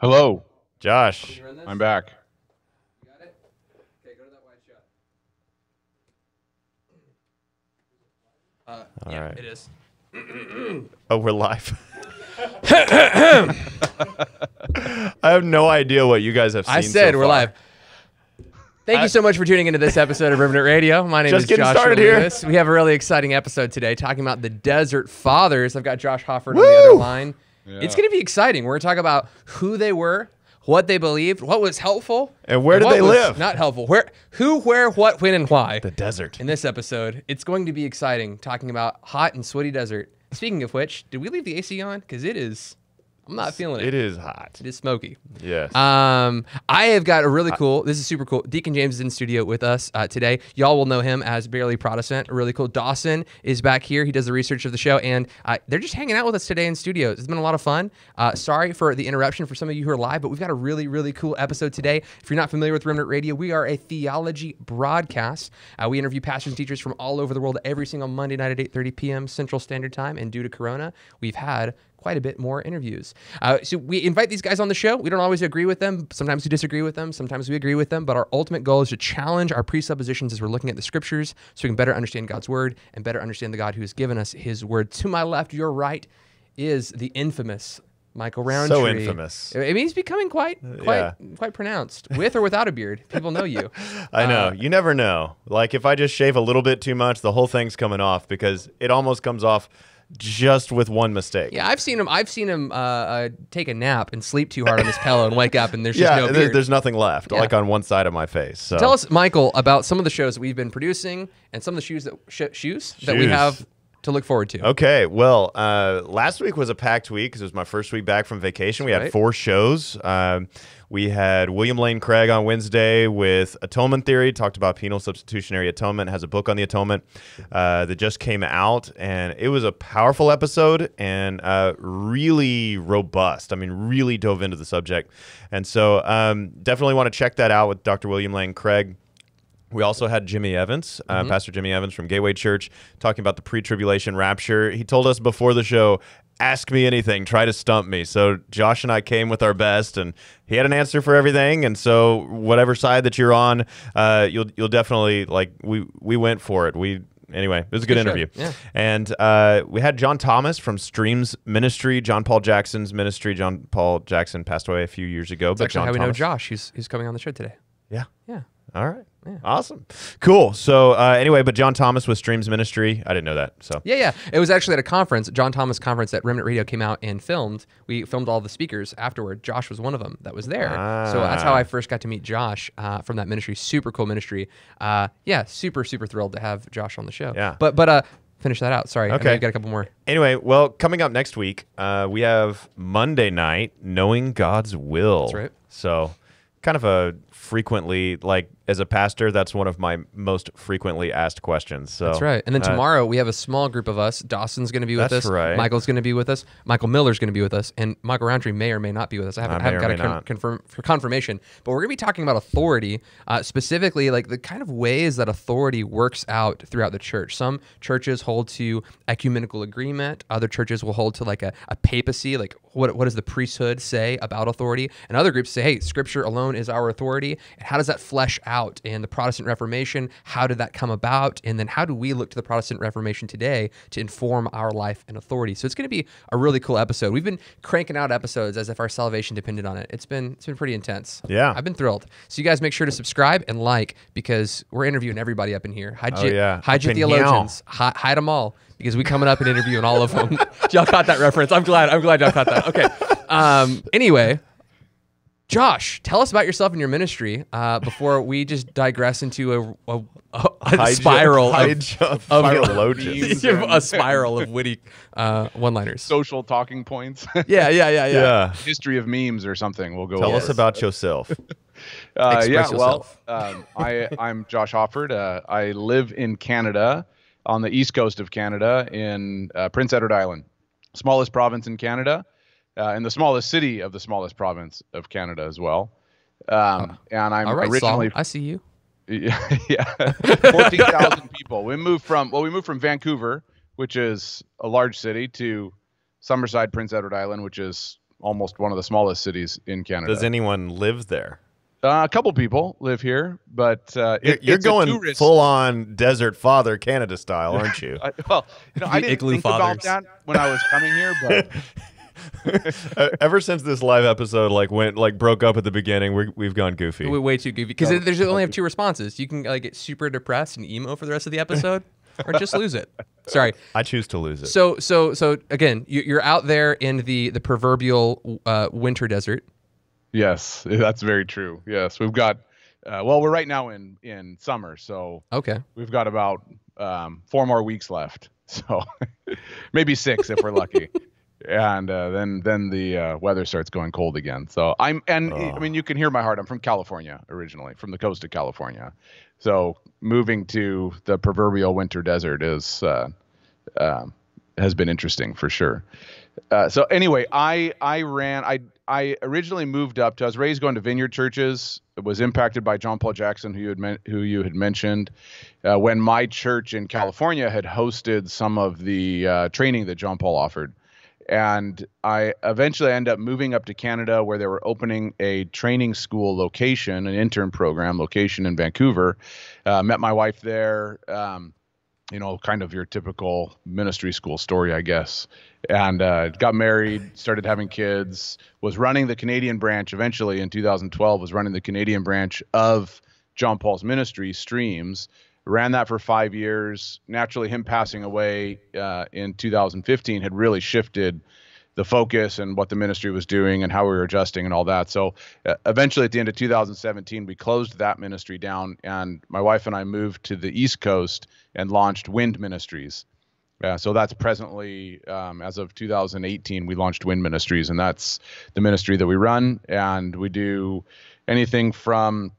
Hello, Josh. I'm back. uh, yeah, right. it is. Oh, we're live. I have no idea what you guys have seen. I said so we're far. live. Thank I- you so much for tuning into this episode of Remnant Radio. My name Just is getting Josh started here. We have a really exciting episode today talking about the Desert Fathers. I've got Josh Hoffert on the other Woo! Line. It's going to be exciting. We're going to talk about who they were, what they believed, what was helpful, And where did what they was live? Not helpful. Where, who, where, what, when, and why. The desert. in this episode. It's going to be exciting talking about hot and sweaty desert. Speaking of which, did we leave the AC on? Because it is, I'm not feeling it. It is hot. It is smoky. Yes. Um, I have got a really cool. This is super cool. Deacon James is in studio with us uh, today. Y'all will know him as Barely Protestant. Really cool. Dawson is back here. He does the research of the show, and uh, they're just hanging out with us today in studio. It's been a lot of fun. Uh, sorry for the interruption for some of you who are live, but we've got a really, really cool episode today. If you're not familiar with Remnant Radio, we are a theology broadcast. Uh, we interview pastors and teachers from all over the world every single Monday night at 8:30 p.m. Central Standard Time. And due to Corona, we've had quite a bit more interviews. Uh, so we invite these guys on the show. We don't always agree with them. Sometimes we disagree with them. Sometimes we agree with them. But our ultimate goal is to challenge our presuppositions as we're looking at the scriptures so we can better understand God's word and better understand the God who has given us his word. To my left, your right, is the infamous Michael Rowntree. So infamous. I mean, he's becoming quite, quite, yeah. quite pronounced, with or without a beard. People know you. I know. Uh, you never know. Like if I just shave a little bit too much, the whole thing's coming off because it almost comes off just with one mistake. Yeah, I've seen him. I've seen him uh, uh, take a nap and sleep too hard on his pillow and wake up and there's just Yeah, no beard. there's nothing left, Yeah. like on one side of my face. So Tell us, Michael, about some of the shows that we've been producing and some of the shoes that sh- shoes that we have to look forward to. Okay, well, uh, last week was a packed week because it was my first week back from vacation. We had four shows. Um, we had William Lane Craig on Wednesday with Atonement Theory, talked about penal substitutionary atonement, has a book on the atonement uh, that just came out, and it was a powerful episode and uh, really robust. I mean, really dove into the subject. And so um, definitely want to check that out with Dr. William Lane Craig. We also had Jimmy Evans, uh, Pastor Jimmy Evans from Gateway Church, talking about the pre tribulation rapture. He told us before the show, ask me anything, try to stump me. So Josh and I came with our best, and he had an answer for everything. And so, whatever side that you're on, uh, you'll, you'll definitely like, we, we went for it. We, anyway, it was a good, Good interview. Yeah. And uh, we had John Thomas from Streams Ministry, John Paul Jackson's ministry. John Paul Jackson passed away a few years ago. That's but actually John how we know Josh, who's, who's coming on the show today. Yeah. Yeah. All right. Awesome. Cool. So uh, anyway, but John Thomas with Streams Ministry. I didn't know that. So Yeah, yeah. It was actually at a conference, John Thomas conference that Remnant Radio came out and filmed. We filmed all the speakers afterward. Josh was one of them that was there. So that's how Ah. I first got to meet Josh uh, from that ministry. Super cool ministry. Uh, yeah, super super thrilled to have Josh on the show. Yeah. But but uh, finish that out. Sorry. I Okay. you got a couple more. anyway, well, coming up next week, uh, we have Monday night, knowing God's will. That's right. So kind of a frequently like as a pastor, that's one of my most frequently asked questions. So That's right. And then uh, tomorrow we have a small group of us. Dawson's going to be with That's us. right. Michael's going to be with us. Michael Miller's going to be with us, and Michael Rowntree may or may not be with us. I haven't, may haven't got a con- confirm for confirmation, but we're going to be talking about authority, uh, specifically like the kind of ways that authority works out throughout the church. Some churches hold to ecumenical agreement. Other churches will hold to like a, a papacy, like what what does the priesthood say about authority? And other groups say, hey, Scripture alone is our authority. And how does that flesh out in the Protestant Reformation? How did that come about? And then how do we look to the Protestant Reformation today to inform our life and authority? So it's going to be a really cool episode. We've been cranking out episodes as if our salvation depended on it. It's been it's been pretty intense. Yeah. I've been thrilled. So you guys make sure to subscribe and like because we're interviewing everybody up in here. Hide Oh, your, yeah. hide your Up in here. theologians. Hi- hide them all because we coming up and interviewing all of them. y'all caught that reference. I'm glad. I'm glad y'all caught that. Okay. Um. Anyway, Josh, tell us about yourself and your ministry uh, before we just digress into a, a, a, a spiral your- hide of, your of theologians. a spiral of witty uh, one-liners. Social talking points. yeah, yeah, yeah, yeah. yeah. History of memes or something. We'll go. Tell over. us about yourself. Uh, yeah, yourself. well, um, I I'm Josh Hoffert. Uh, I live in Canada, on the east coast of Canada, in uh, Prince Edward Island, smallest province in Canada, uh, and the smallest city of the smallest province of Canada as well. Um, and I'm All right, originally Saul, I see you. yeah, yeah. fourteen thousand people. We moved from well, we moved from Vancouver, which is a large city, to Summerside, Prince Edward Island, which is almost one of the smallest cities in Canada. Does anyone live there? Uh, a couple people live here, but uh, You're, it- you're it's a going tourist- full on desert father Canada style, aren't you? I, well, you know, I didn't think fathers. about that when I was coming here, but Ever since this live episode like went like broke up at the beginning, we're, we've gone goofy. Way, way too goofy. Because there's only have two responses. You can like get super depressed and emo for the rest of the episode, or just lose it. Sorry. I choose to lose it. So so so again, you- you're out there in the the proverbial uh, winter desert. yes, that's very true. Yes, we've got. Uh, well, we're right now in in summer, so Okay. we've got about um, four more weeks left. So maybe six if we're lucky. And uh, then then the uh, weather starts going cold again. So I'm and I Oh. mean you can hear my heart. I'm from California originally, from the coast of California. So moving to the proverbial winter desert is uh, um has been interesting for sure. Uh, so anyway, I I ran I I originally moved up to I was raised going to vineyard churches. It was impacted by John Paul Jackson, who you had men, who you had mentioned, uh, when my church in California had hosted some of the uh, training that John Paul offered, and I eventually ended up moving up to Canada, where they were opening a training school location, an intern program location in Vancouver. Uh, met my wife there. Um, you know, kind of your typical ministry school story, I guess. And uh, got married, started having kids, was running the Canadian branch eventually in 2012, was running the Canadian branch of John Paul's ministry, Streams. Ran that for five years. Naturally, him passing away uh, in 2015 had really shifted the focus and what the ministry was doing and how we were adjusting and all that. So uh, eventually, at the end of 2017, we closed that ministry down, and my wife and I moved to the East Coast and launched Wind Ministries. Uh, so that's presently, um, as of 2018, we launched Wind Ministries, and that's the ministry that we run. And we do anything from,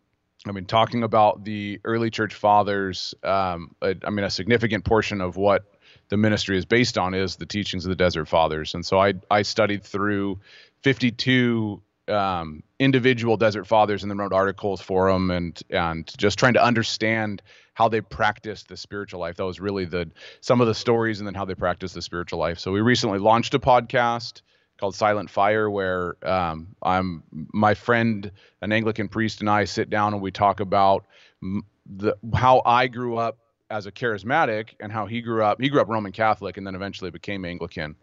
I mean, talking about the early church fathers. Um, I, mean, a significant portion of what the ministry is based on is the teachings of the Desert Fathers. And so I I studied through 52 um, individual Desert Fathers and then wrote articles for them and and just trying to understand how they practiced the spiritual life. That was really the some of the stories and then how they practiced the spiritual life. So we recently launched a podcast called Silent Fire, where um, I'm my friend, an Anglican priest, and I sit down and we talk about the how I grew up as a charismatic and how he grew up. He grew up Roman Catholic and then eventually became Anglican,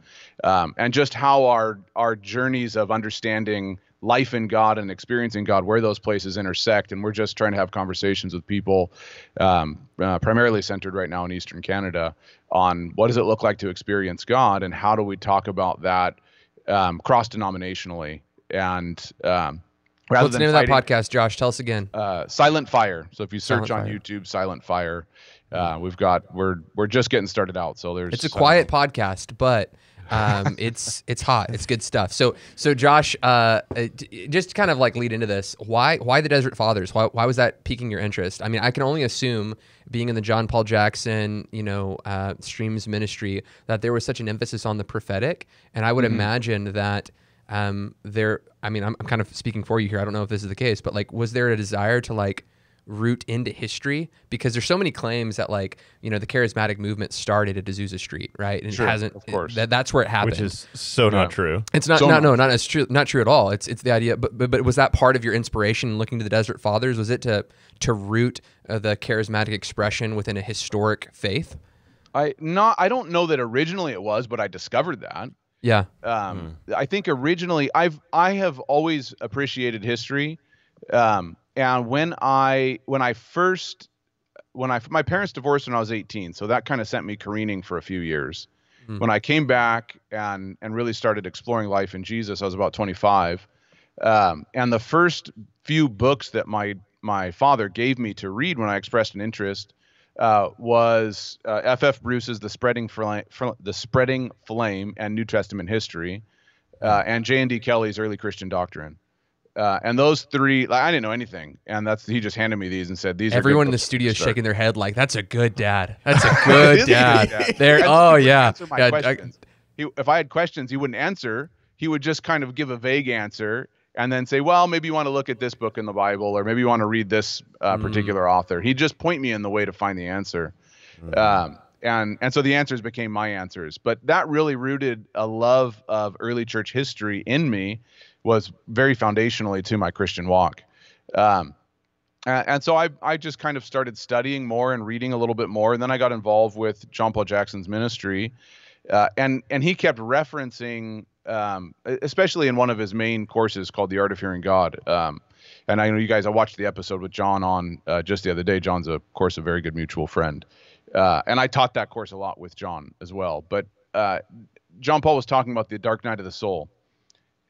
um, and just how our our journeys of understanding life in God and experiencing God, where those places intersect. And we're just trying to have conversations with people, um, uh, primarily centered right now in Eastern Canada, on what does it look like to experience God and how do we talk about that um, cross denominationally and um, rather What's the than name of that podcast, Josh? Tell us again. uh, Silent Fire. So if you search Silent on Fire. YouTube, Silent Fire, uh, we've got we're we're just getting started out. So there's It's a quiet podcast, but um, it's it's hot. It's good stuff. So so Josh, uh, uh, just kind of like lead into this. Why why the Desert Fathers? Why why was that piquing your interest? I mean, I can only assume being in the John Paul Jackson, you know, uh, streams ministry that there was such an emphasis on the prophetic, and I would imagine that. Um, there, I mean, I'm, I'm kind of speaking for you here. I don't know if this is the case, but like, was there a desire to like root into history because there's so many claims that like you know the charismatic movement started at Azusa Street, right? And Sure, it hasn't. of course. that, that's where it happened. which is so not true. it's not, so not no, not as true, not true at all. It's it's the idea, but but, but was that part of your inspiration looking to the Desert Fathers? Was it to to root uh, the charismatic expression within a historic faith? I not I don't know that originally it was, but I discovered that. Yeah, Um, I think originally I've I have always appreciated history, um, and when I when I first when I my parents divorced when I was 18, so that kind of sent me careening for a few years. Hmm. When I came back and and really started exploring life in Jesus, I was about 25, um, and the first few books that my my father gave me to read when I expressed an interest uh, was uh, F.F. Bruce's The Spreading Flame, The Spreading Flame and New Testament History, uh, and J.N.D. Kelly's Early Christian Doctrine. Uh, and those three, like, I didn't know anything, and that's he just handed me these and said these. everyone in the studio is shaking their head like that's a good dad. That's a good is a good dad. There. Oh yeah. yeah I- He, if I had questions, he wouldn't answer. He would just kind of give a vague answer and then say, "Well, maybe you want to look at this book in the Bible, or maybe you want to read this uh, Mm. particular author." He'd just point me in the way to find the answer. Mm. Um, and and so the answers became my answers. But that really rooted a love of early church history in me, was very foundationally to my Christian walk. Um, and so I, I just kind of started studying more and reading a little bit more, and then I got involved with John Paul Jackson's ministry, uh, and and he kept referencing, um, especially in one of his main courses called The Art of Hearing God. Um, and I know you guys. I watched the episode with John on uh, just the other day. John's of course a very good mutual friend, uh, and I taught that course a lot with John as well. But uh, John Paul was talking about the dark night of the soul,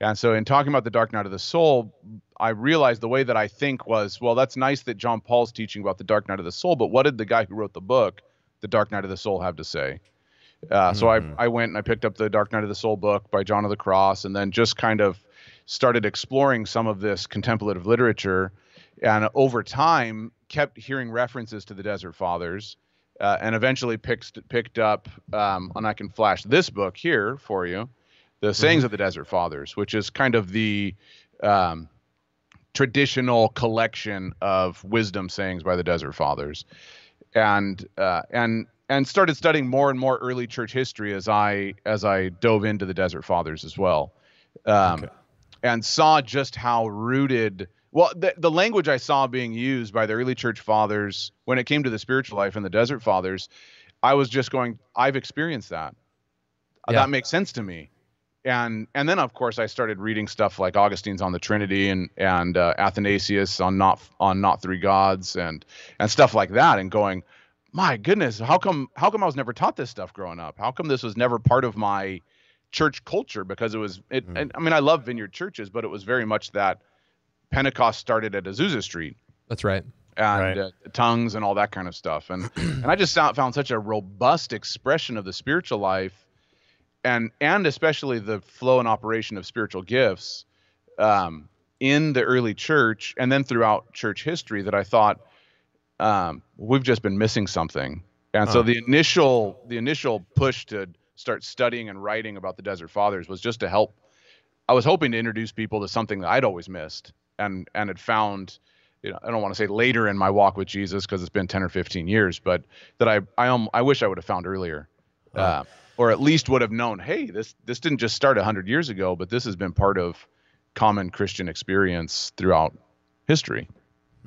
and so in talking about the dark night of the soul, I realized the way that I think was, well, that's nice that John Paul's teaching about the dark night of the soul, but what did the guy who wrote the book, The Dark Night of the Soul, have to say? Uh, mm-hmm. So I, I went and I picked up the Dark Night of the Soul book by John of the Cross, and then just kind of started exploring some of this contemplative literature, and over time kept hearing references to the Desert Fathers, uh, and eventually picked picked up, um, and I can flash this book here for you, the Sayings mm-hmm. of the Desert Fathers, which is kind of the um, traditional collection of wisdom sayings by the Desert Fathers, and uh, and and started studying more and more early church history as I as I dove into the Desert Fathers as well, um, okay. and saw just how rooted. Well, the, the language I saw being used by the early church fathers when it came to the spiritual life and the Desert Fathers, I was just going, I've experienced that. Yeah. That makes sense to me and and then of course I started reading stuff like Augustine's on the Trinity and and uh, Athanasius on not on not three gods and and stuff like that, and going, my goodness, how come how come I was never taught this stuff growing up? How come this was never part of my church culture? Because it was it. Mm. I mean, I love vineyard churches, but it was very much that Pentecost started at Azusa Street. That's right. And right. uh, tongues and all that kind of stuff, and and I just found, found such a robust expression of the spiritual life and and especially the flow and operation of spiritual gifts um, in the early church and then throughout church history that I thought um, we've just been missing something. And huh. so the initial the initial push to start studying and writing about the Desert Fathers was just to help. I was hoping to introduce people to something that I'd always missed and and had found. You know, I don't want to say later in my walk with Jesus because it's been 10 or 15 years, but that I I um, I wish I would have found earlier. Huh. Uh, or at least would have known, hey, this this didn't just start 100 years ago, but this has been part of common Christian experience throughout history.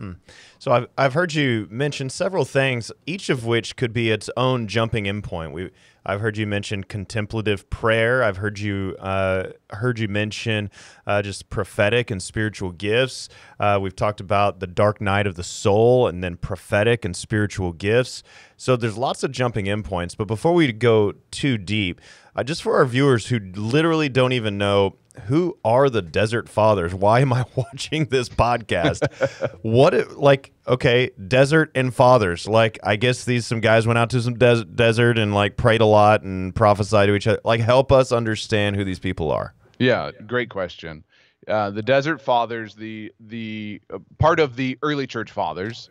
Hmm. So I've I've heard you mention several things, each of which could be its own jumping in point. We I've heard you mention contemplative prayer. I've heard you uh, heard you mention uh, just prophetic and spiritual gifts. Uh, we've talked about the dark night of the soul, and then prophetic and spiritual gifts. So there's lots of jumping in points. But before we go too deep, uh, just for our viewers who literally don't even know who are the desert fathers? Why am i watching this podcast? What it, like okay desert and fathers. Like i guess these some guys went out to some des- desert and like prayed a lot and prophesied to each other. Like help us understand who these people are. Yeah great question. Uh, the desert fathers the the uh, part of the early church fathers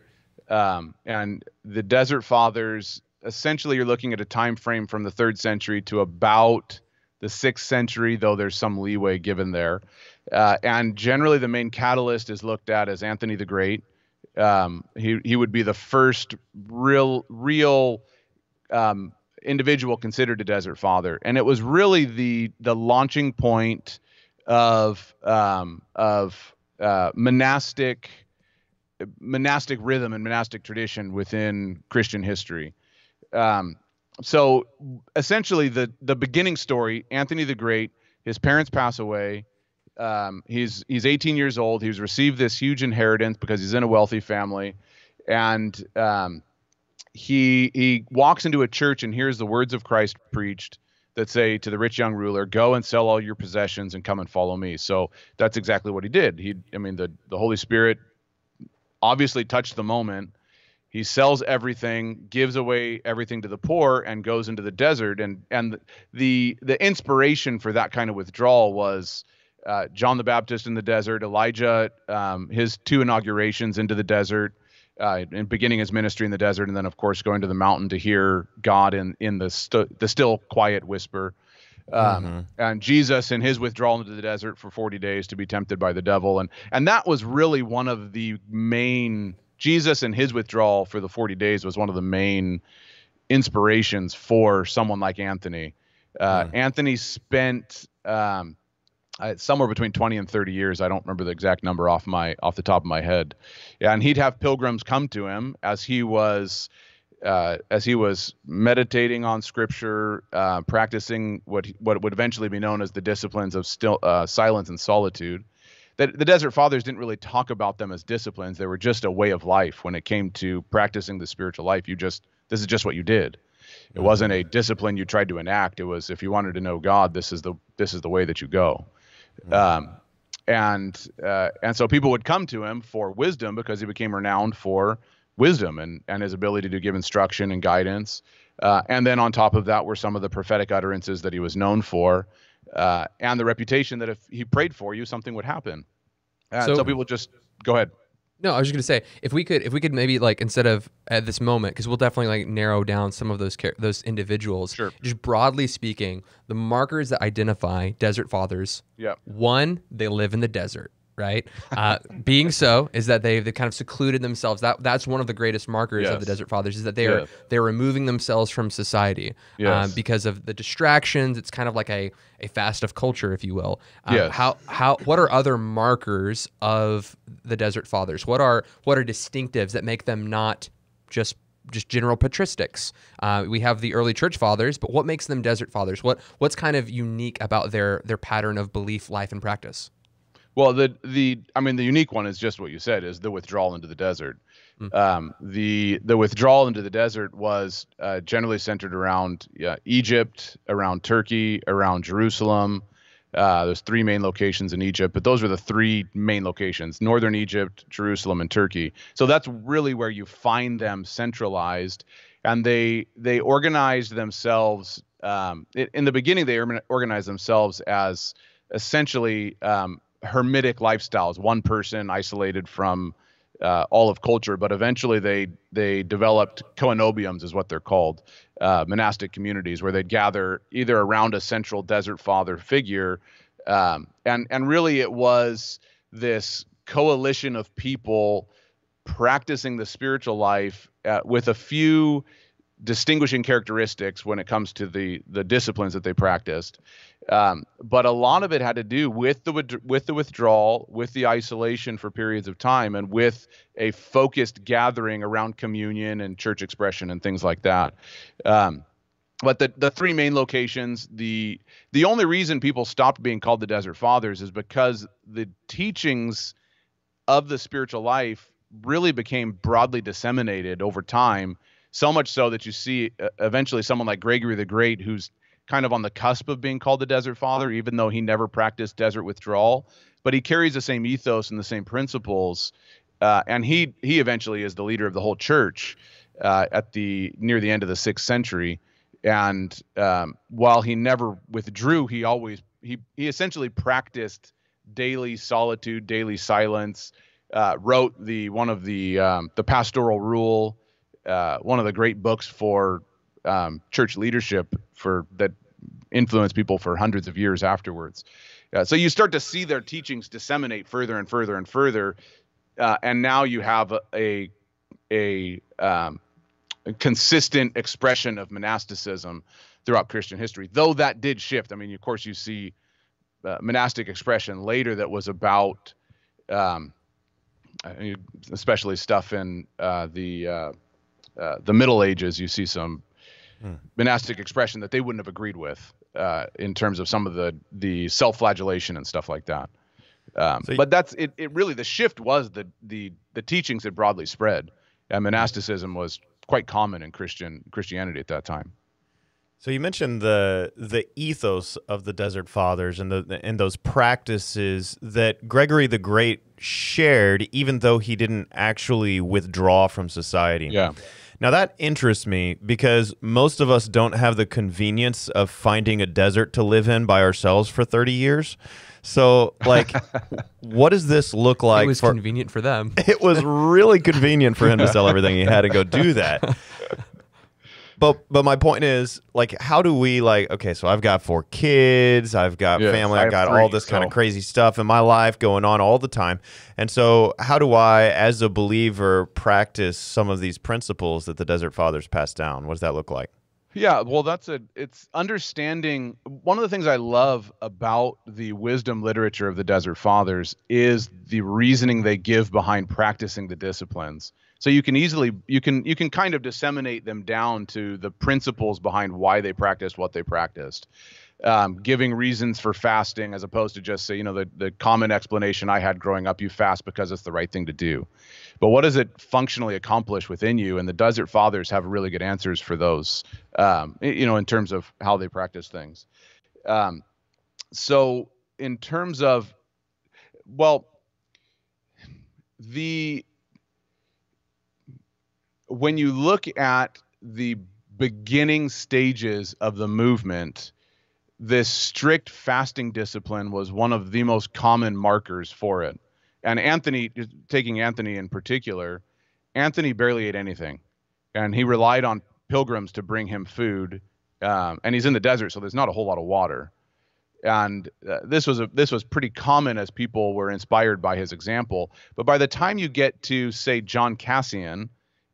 um, and the desert fathers essentially you're looking at a time frame from the third century to about the sixth century, though there's some leeway given there. Uh, and generally, the main catalyst is looked at as Anthony the Great. Um, he he would be the first real real um, individual considered a desert father, and it was really the the launching point of um, of uh, monastic monastic rhythm and monastic tradition within Christian history. Um, so essentially, the the beginning story: Anthony the Great, his parents pass away. Um, he's he's 18 years old. He's received this huge inheritance because he's in a wealthy family, and um, he he walks into a church and hears the words of Christ preached that say to the rich young ruler, "Go and sell all your possessions and come and follow me." So that's exactly what he did. He, I mean, the the Holy Spirit obviously touched the moment he sells everything gives away everything to the poor and goes into the desert. And and the the inspiration for that kind of withdrawal was uh, John the Baptist in the desert, Elijah, um, his two inaugurations into the desert, uh, and beginning his ministry in the desert, and then of course going to the mountain to hear God in in the st- the still quiet whisper, um, mm-hmm. and Jesus in his withdrawal into the desert for 40 days to be tempted by the devil, and and that was really one of the main Jesus and his withdrawal for the 40 days was one of the main inspirations for someone like Anthony. Uh, Hmm. Anthony spent um, uh, somewhere between 20 and 30 years. I don't remember the exact number off my off the top of my head. Yeah, and he'd have pilgrims come to him as he was uh, as he was meditating on scripture, uh, practicing what what would eventually be known as the disciplines of still uh, silence and solitude. That the Desert Fathers didn't really talk about them as disciplines; they were just a way of life. When it came to practicing the spiritual life, you just this is just what you did. It wasn't a discipline you tried to enact. It was if you wanted to know God, this is the this is the way that you go. Um, and uh, and so people would come to him for wisdom because he became renowned for wisdom and and his ability to give instruction and guidance. Uh, and then on top of that were some of the prophetic utterances that he was known for, uh, and the reputation that if he prayed for you, something would happen. And So- so, people just go ahead. No, I was just gonna say if we could if we could maybe like instead of at this moment because we'll definitely like narrow down some of those char- those individuals. Sure. Just broadly speaking, the markers that identify desert fathers. Yeah. One, they live in the desert. Right. Uh, being so is that they've they kind of secluded themselves. That that's one of the greatest markers of the desert fathers is that they are Yes. they're removing themselves from society um, Yes. because of the distractions. It's kind of like a a fast of culture, if you will. Um, Yes. How how what are other markers of the desert fathers? What are what are distinctives that make them not just just general patristics? Uh, we have the early church fathers, but what makes them desert fathers? What what's kind of unique about their their pattern of belief, life, and practice? Well, the the I mean the unique one is just what you said is the withdrawal into the desert. Um, the the withdrawal into the desert was uh, generally centered around yeah, Egypt, around Turkey, around Jerusalem. Uh, there's three main locations in Egypt, but those were the three main locations: northern Egypt, Jerusalem, and Turkey. So that's really where you find them centralized, and they they organized themselves. Um, it, in the beginning, they organized themselves as essentially um, hermitic lifestyles, one person isolated from uh, all of culture. But eventually, they they developed koinobiums, is what they're called, uh, monastic communities, where they'd gather either around a central desert father figure, um, and and really it was this coalition of people practicing the spiritual life uh, with a few distinguishing characteristics when it comes to the the disciplines that they practiced. Um, but a lot of it had to do with the with, the withdrawal, with the isolation for periods of time, and with a focused gathering around communion and church expression and things like that. Um, but the the three main locations, the the only reason people stopped being called the Desert Fathers is because the teachings of the spiritual life really became broadly disseminated over time so much so that you see uh, eventually someone like Gregory the Great, who's kind of on the cusp of being called the Desert Father, even though he never practiced desert withdrawal, but he carries the same ethos and the same principles, uh, and he he eventually is the leader of the whole church uh, at the near the end of the sixth century. And um, while he never withdrew, he always he he essentially practiced daily solitude, daily silence. Uh, wrote the one of the um, the pastoral rule uh, one of the great books for um, church leadership for that influenced people for hundreds of years afterwards. Uh, so you start to see their teachings disseminate further and further and further, uh, and now you have a a, um, a consistent expression of monasticism throughout Christian history. Though that did shift. I mean, of course, you see uh, monastic expression later that was about. Um, uh, especially stuff in uh, the uh, the Middle Ages, you see some monastic expression that they wouldn't have agreed with uh, in terms of some of the the self-flagellation and stuff like that. Um, So y- but that's it. It really the shift was the the the teachings had broadly spread, and monasticism was quite common in Christian Christianity at that time. So you mentioned the the ethos of the Desert Fathers and the and those practices that Gregory the Great shared, even though he didn't actually withdraw from society. Yeah. Now that interests me because most of us don't have the convenience of finding a desert to live in by ourselves for 30 years. So, like, what does this look like it was for? convenient for them. it was really convenient for him to sell everything he had and go do that. But but my point is like how do we like okay so i've got four kids i've got Yes, family I i've got three, all this kind of crazy stuff in my life going on all the time. And so how do i as a believer practice some of these principles that the desert fathers passed down? What does that look like? Yeah, well, that's a it's understanding one of the things I love about the wisdom literature of the Desert Fathers is the reasoning they give behind practicing the disciplines. So you can easily you can you can kind of disseminate them down to the principles behind why they practiced what they practiced. Um, giving reasons for fasting as opposed to just say, you know, the, the common explanation I had growing up, you fast because it's the right thing to do. But what does it functionally accomplish within you? And the Desert Fathers have really good answers for those, um, you know, in terms of how they practice things. Um, so, in terms of, well, the when you look at the beginning stages of the movement, this strict fasting discipline was one of the most common markers for it. And Anthony, taking Anthony in particular, Anthony barely ate anything, and he relied on pilgrims to bring him food. Um, and he's in the desert, so there's not a whole lot of water. And uh, this was a, this was pretty common as people were inspired by his example. But by the time you get to say John Cassian,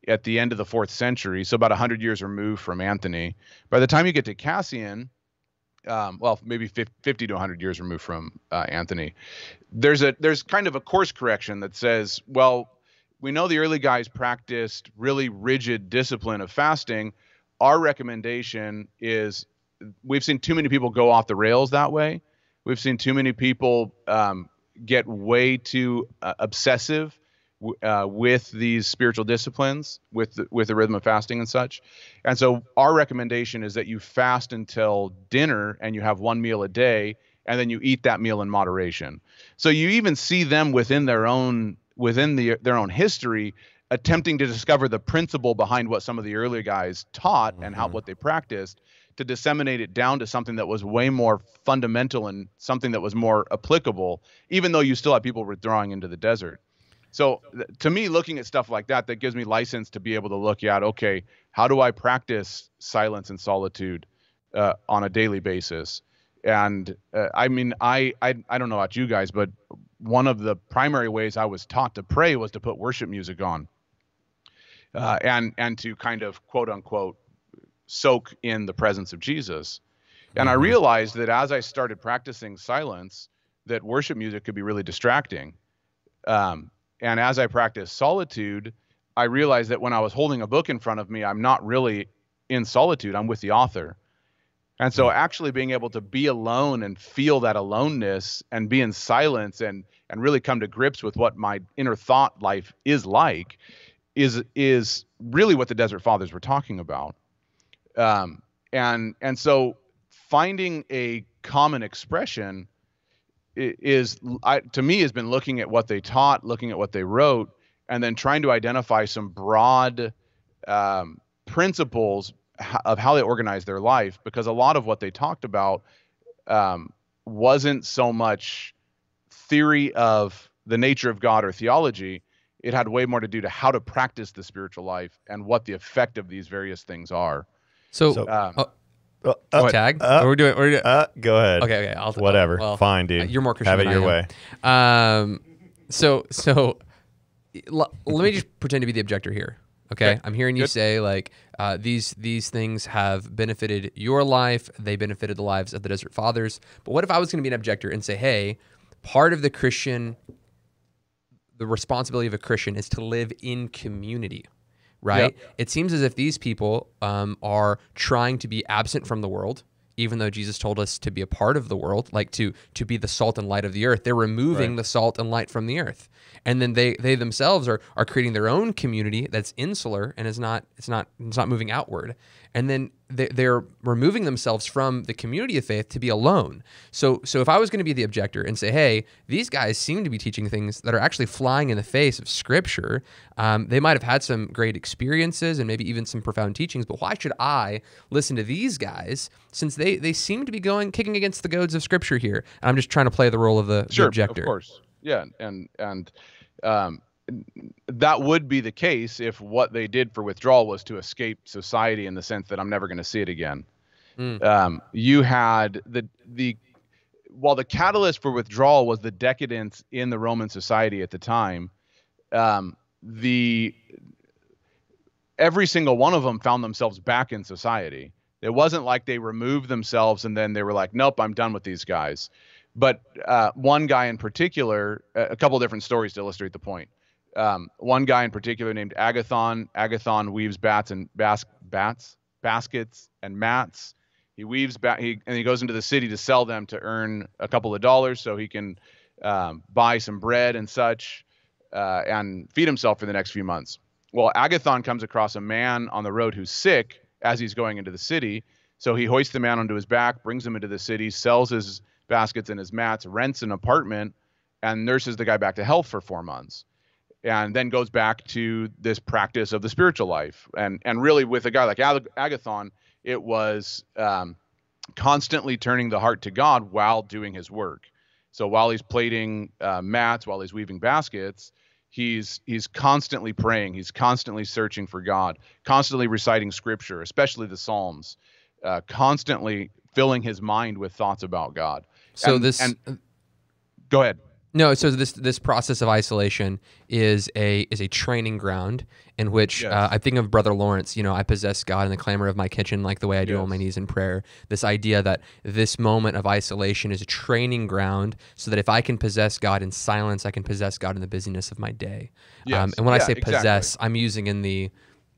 at the end of the fourth century, so about 100 years removed from Anthony. By the time you get to Cassian, um, well, maybe 50 to 100 years removed from uh, Anthony, there's a there's kind of a course correction that says, well, we know the early guys practiced really rigid discipline of fasting. Our recommendation is we've seen too many people go off the rails that way. We've seen too many people um, get way too uh, obsessive uh, with these spiritual disciplines, with the, with the rhythm of fasting and such. And so our recommendation is that you fast until dinner and you have one meal a day, and then you eat that meal in moderation. So you even see them within their own within the, their own history attempting to discover the principle behind what some of the earlier guys taught and how what they practiced to disseminate it down to something that was way more fundamental and something that was more applicable even though you still have people withdrawing into the desert so th- to me looking at stuff like that that gives me license to be able to look at okay how do i practice silence and solitude uh, on a daily basis? And uh, i mean I, I i don't know about you guys but one of the primary ways i was taught to pray was to put worship music on uh, and and to kind of quote unquote soak in the presence of jesus. And i realized that as i started practicing silence that worship music could be really distracting um, and as I practiced solitude, I realized that when I was holding a book in front of me, I'm not really in solitude. I'm with the author. And so actually being able to be alone and feel that aloneness and be in silence and and really come to grips with what my inner thought life is like is is really what the desert fathers were talking about. Um, and and so finding a common expression is I, to me has been looking at what they taught, looking at what they wrote, and then trying to identify some broad um, principles of how they organize their life. Because a lot of what they talked about um, wasn't so much theory of the nature of God or theology. It had way more to do to how to practice the spiritual life and what the effect of these various things are. So, So- Um, oh, Uh, uh, tag. uh, we're doing. We're doing. uh, go ahead. okay, okay. I'll Whatever. well, Fine, dude. You're more Christian. Have it your way. Um. So so, l- let me just pretend to be the objector here. Okay, Okay, I'm hearing you good. say like uh, these these things have benefited your life. They benefited the lives of the Desert Fathers. But what if I was going to be an objector and say, hey, part of the Christian, the responsibility of a Christian is to live in community, right? It seems as if these people um, are trying to be absent from the world, even though Jesus told us to be a part of the world, like to to be the salt and light of the earth. They're removing the salt and light from the earth, and then they they themselves are are creating their own community that's insular and is not it's not it's not moving outward. And then they're removing themselves from the community of faith to be alone. So so if I was going to be the objector and say, hey, these guys seem to be teaching things that are actually flying in the face of Scripture. Um, they might have had some great experiences and maybe even some profound teachings, but why should I listen to these guys since they they seem to be going kicking against the goads of Scripture here? And I'm just trying to play the role of the, the sure objector. of course yeah and and um that would be the case if what they did for withdrawal was to escape society in the sense that I'm never going to see it again. Mm. Um, you had the the while the catalyst for withdrawal was the decadence in the Roman society at the time, um, the every single one of them found themselves back in society. It wasn't like they removed themselves and then they were like, "Nope, I'm done with these guys." But uh, one guy in particular, a couple different stories to illustrate the point. Um, one guy in particular named Agathon. Agathon weaves bats and bas- bats, baskets and mats. He weaves back, he, and he goes into the city to sell them to earn a couple of dollars so he can um, buy some bread and such uh, and feed himself for the next few months. Well, Agathon comes across a man on the road who's sick as he's going into the city. So he hoists the man onto his back, brings him into the city, sells his baskets and his mats, rents an apartment, and nurses the guy back to health for four months. And then goes back to this practice of the spiritual life. And and really with a guy like Ag- Agathon, it was um, constantly turning the heart to God while doing his work. So while he's plating uh, mats, while he's weaving baskets, he's he's constantly praying. He's constantly searching for God, constantly reciting scripture, especially the Psalms, uh, constantly filling his mind with thoughts about God. So And- this and go ahead. No, so this this process of isolation is a is a training ground in which Yes. uh, I think of Brother Lawrence. You know, I possess God in the clamor of my kitchen, like the way I do on my knees in prayer. This idea that this moment of isolation is a training ground, so that if I can possess God in silence, I can possess God in the busyness of my day. Um, and when I Yeah, say exactly. possess, I'm using in the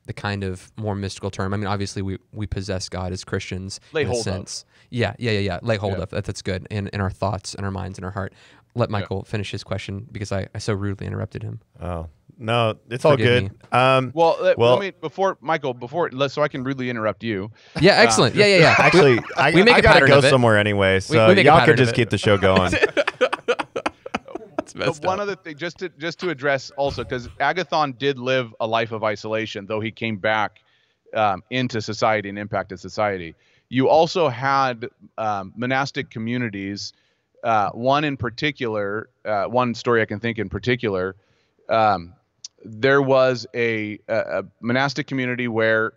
the kind of more mystical term. I mean, obviously we we possess God as Christians Lay in a hold of. sense. Yeah, yeah, yeah, yeah. Lay hold Yeah. of. That, that's good. In in our thoughts, in our minds, in our heart. Let Michael finish his question because I, I so rudely interrupted him. Oh no, it's all Forgive good. Um, Well, let, Well- let me before Michael before let- so I can rudely interrupt you. Yeah, excellent. Yeah, yeah, yeah. actually, I, we make I a gotta go of it. somewhere anyway, so we make a y'all pattern could just keep the show going. But one up. other thing, just to just to address also, because Agathon did live a life of isolation, though he came back um, into society and impacted society. You also had um, monastic communities. Uh, one in particular, uh, one story I can think in particular, um, there was a, a, a monastic community where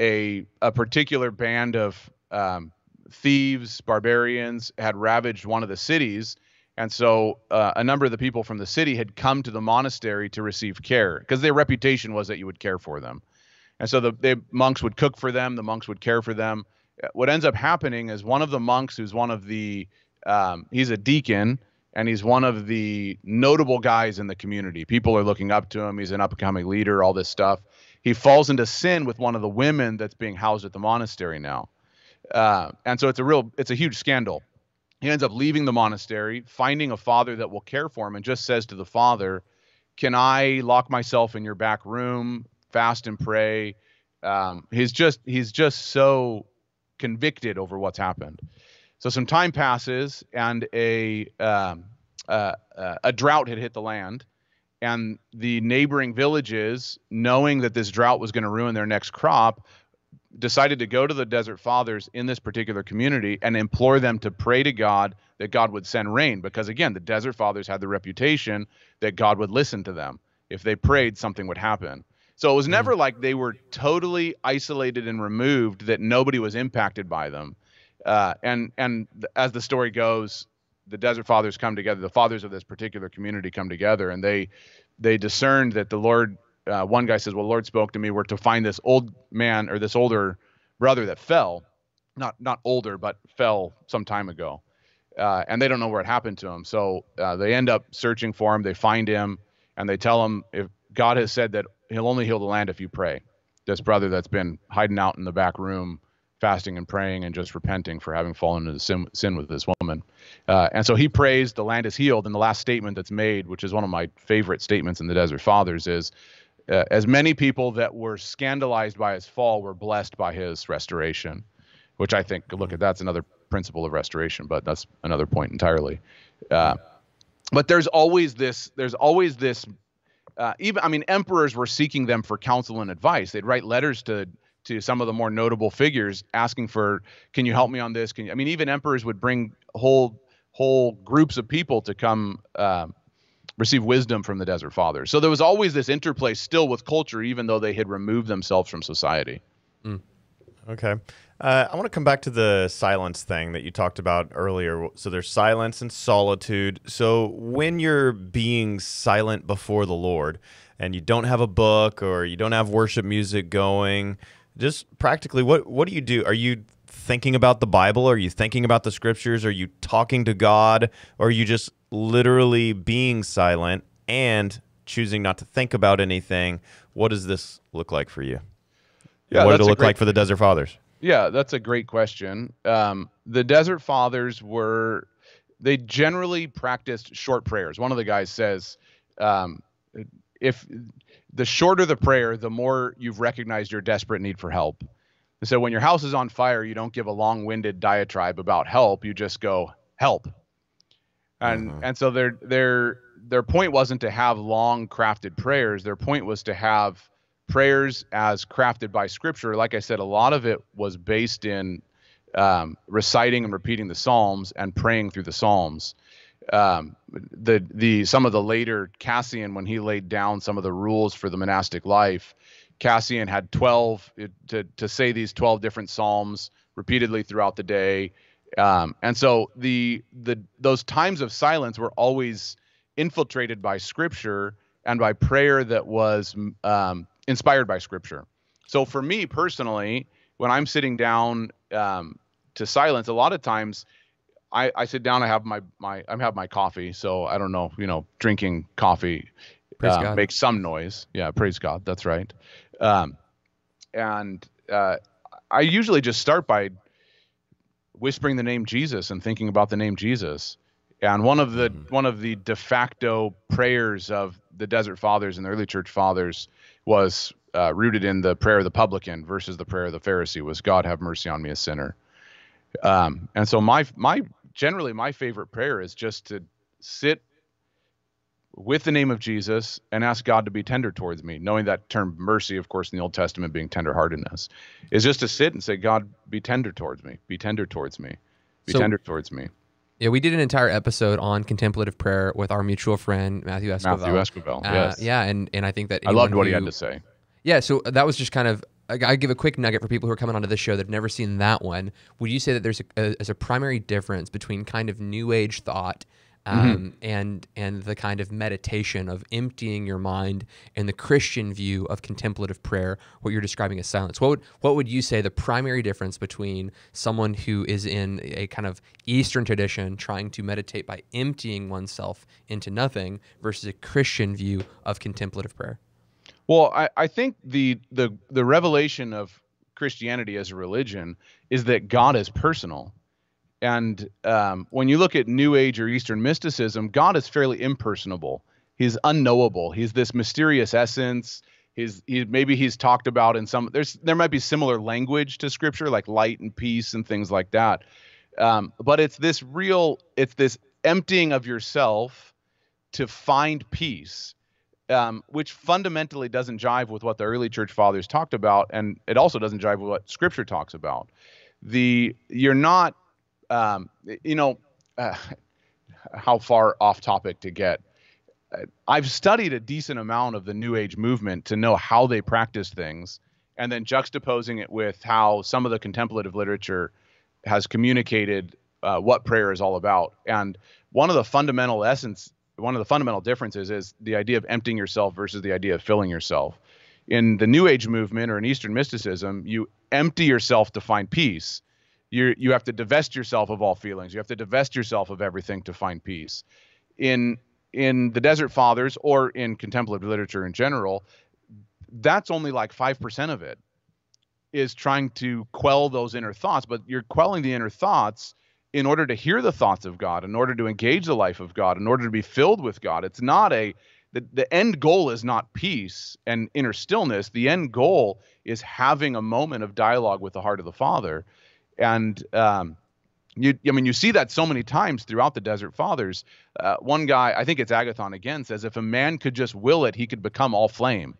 a a particular band of um, thieves, barbarians had ravaged one of the cities, and so uh, a number of the people from the city had come to the monastery to receive care because their reputation was that you would care for them, and so the, the monks would cook for them, the monks would care for them. Uh, What ends up happening is one of the monks, who's one of the um, he's a deacon and he's one of the notable guys in the community. People are looking up to him. He's an up and coming leader, all this stuff. He falls into sin with one of the women that's being housed at the monastery now. Uh, and so it's a real, it's a huge scandal. He ends up leaving the monastery, finding a father that will care for him, and just says to the father, Can I lock myself in your back room, fast and pray? Um, he's just, he's just so convicted over what's happened. So some time passes, and a um, uh, uh, a drought had hit the land, and the neighboring villages, knowing that this drought was going to ruin their next crop, decided to go to the desert fathers in this particular community and implore them to pray to God that God would send rain. Because again, the desert fathers had the reputation that God would listen to them. If they prayed, something would happen. So it was never like they were totally isolated and removed, that nobody was impacted by them. Uh, and and th- as the story goes, the desert fathers come together. The fathers of this particular community come together, and they they discerned that the Lord. Uh, one guy says, "Well, Lord spoke to me. We're to find this old man or this older brother that fell, not not older, but fell some time ago, uh, and they don't know where it happened to him. So uh, they end up searching for him. They find him, and they tell him if God has said that He'll only heal the land if you pray. This brother that's been hiding out in the back room, fasting and praying and just repenting for having fallen into sin, sin with this woman. Uh, and so he prays, the land is healed. And the last statement that's made, which is one of my favorite statements in the Desert Fathers, is uh, as many people that were scandalized by his fall were blessed by his restoration, which I think, look at that's another principle of restoration, but that's another point entirely. Uh, but there's always this, there's always this, uh, even, I mean, emperors were seeking them for counsel and advice. They'd write letters to, to some of the more notable figures asking for, can you help me on this? Can you, I mean, even emperors would bring whole, whole groups of people to come, um, receive wisdom from the desert fathers. So there was always this interplay still with culture, even though they had removed themselves from society. Okay. Uh, I want to come back to the silence thing that you talked about earlier. So there's silence and solitude. So when you're being silent before the Lord and you don't have a book or you don't have worship music going, just practically, what what do you do? Are you thinking about the Bible? Are you thinking about the scriptures? Are you talking to God? Or are you just literally being silent and choosing not to think about anything? What does this look like for you? Yeah, what did it look great- like for the Desert Fathers? Yeah, that's a great question. Um, the Desert Fathers were, they generally practiced short prayers. One of the guys says, um, if the shorter the prayer, the more you've recognized your desperate need for help. And so when your house is on fire, you don't give a long winded diatribe about help. You just go, help. And, Mhm. and so their, their, their point wasn't to have long crafted prayers. Their point was to have prayers as crafted by scripture like i said a lot of it was based in um, reciting and repeating the psalms and praying through the psalms um, the the some of the later cassian when he laid down some of the rules for the monastic life cassian had 12 it- to to say these 12 different psalms repeatedly throughout the day um, and so the the those times of silence were always infiltrated by scripture and by prayer that was um, inspired by scripture. So for me personally, when I'm sitting down um, to silence, a lot of times I, I sit down, I have my my I'm have my coffee. So I don't know, you know, drinking coffee uh, makes some noise. Yeah, praise God. That's right. Um, and uh, I usually just start by whispering the name Jesus and thinking about the name Jesus. And one of the one of the de facto prayers of the Desert Fathers and the early church fathers was uh, rooted in the prayer of the publican versus the prayer of the Pharisee was God have mercy on me a sinner. Um, and so my my generally my favorite prayer is just to sit with the name of Jesus and ask God to be tender towards me, knowing that term mercy, of course, in the Old Testament being tenderheartedness, is just to sit and say, God, be tender towards me, be tender towards me, be So- tender towards me. Yeah, we did an entire episode on contemplative prayer with our mutual friend Matthew Escobar. Matthew Escobar, Uh, yes. Yeah, and and I think that I loved what he had to say. Yeah, so that was just kind of. I give a quick nugget for people who are coming onto this show that have never seen that one. Would you say that there's a, a, there's a primary difference between kind of new age thought um, and and the kind of meditation of emptying your mind and the Christian view of contemplative prayer, what you're describing as silence? What would what would you say the primary difference between someone who is in a kind of Eastern tradition trying to meditate by emptying oneself into nothing versus a Christian view of contemplative prayer? Well, I, I think the the the revelation of Christianity as a religion is that God is personal. And um, when you look at New Age or Eastern mysticism, God is fairly impersonable. He's unknowable. He's this mysterious essence. He's he, maybe he's talked about in some there's there might be similar language to Scripture like light and peace and things like that. Um, but it's this real it's this emptying of yourself to find peace um, which fundamentally doesn't jive with what the early church fathers talked about, and it also doesn't jive with what Scripture talks about. The you're not, um, you know, uh, how far off topic to get. Uh, I've studied a decent amount of the New Age movement to know how they practice things, and then juxtaposing it with how some of the contemplative literature has communicated uh, what prayer is all about. And one of the fundamental essence, one of the fundamental differences is the idea of emptying yourself versus the idea of filling yourself. In the New Age movement or in Eastern mysticism, you empty yourself to find peace. You you have to divest yourself of all feelings. You have to divest yourself of everything to find peace. In in the Desert Fathers or in contemplative literature in general, that's only like five percent of it is trying to quell those inner thoughts, but you're quelling the inner thoughts in order to hear the thoughts of God, in order to engage the life of God, in order to be filled with God. It's not a the, the end goal is not peace and inner stillness. The end goal is having a moment of dialogue with the heart of the Father. And um, you, I mean, you see that so many times throughout the Desert Fathers. Uh, one guy, I think it's Agathon again, says, if a man could just will it, he could become all flame.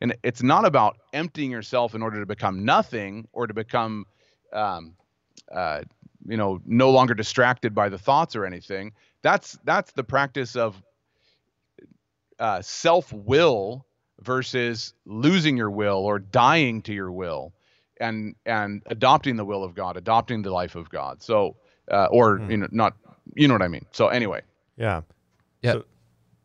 And it's not about emptying yourself in order to become nothing or to become, um, uh, you know, no longer distracted by the thoughts or anything. That's that's the practice of uh, self will versus losing your will or dying to your will and and adopting the will of God, adopting the life of God. So uh, or Hmm. you know not you know what I mean. So anyway, Yeah. Yeah. So-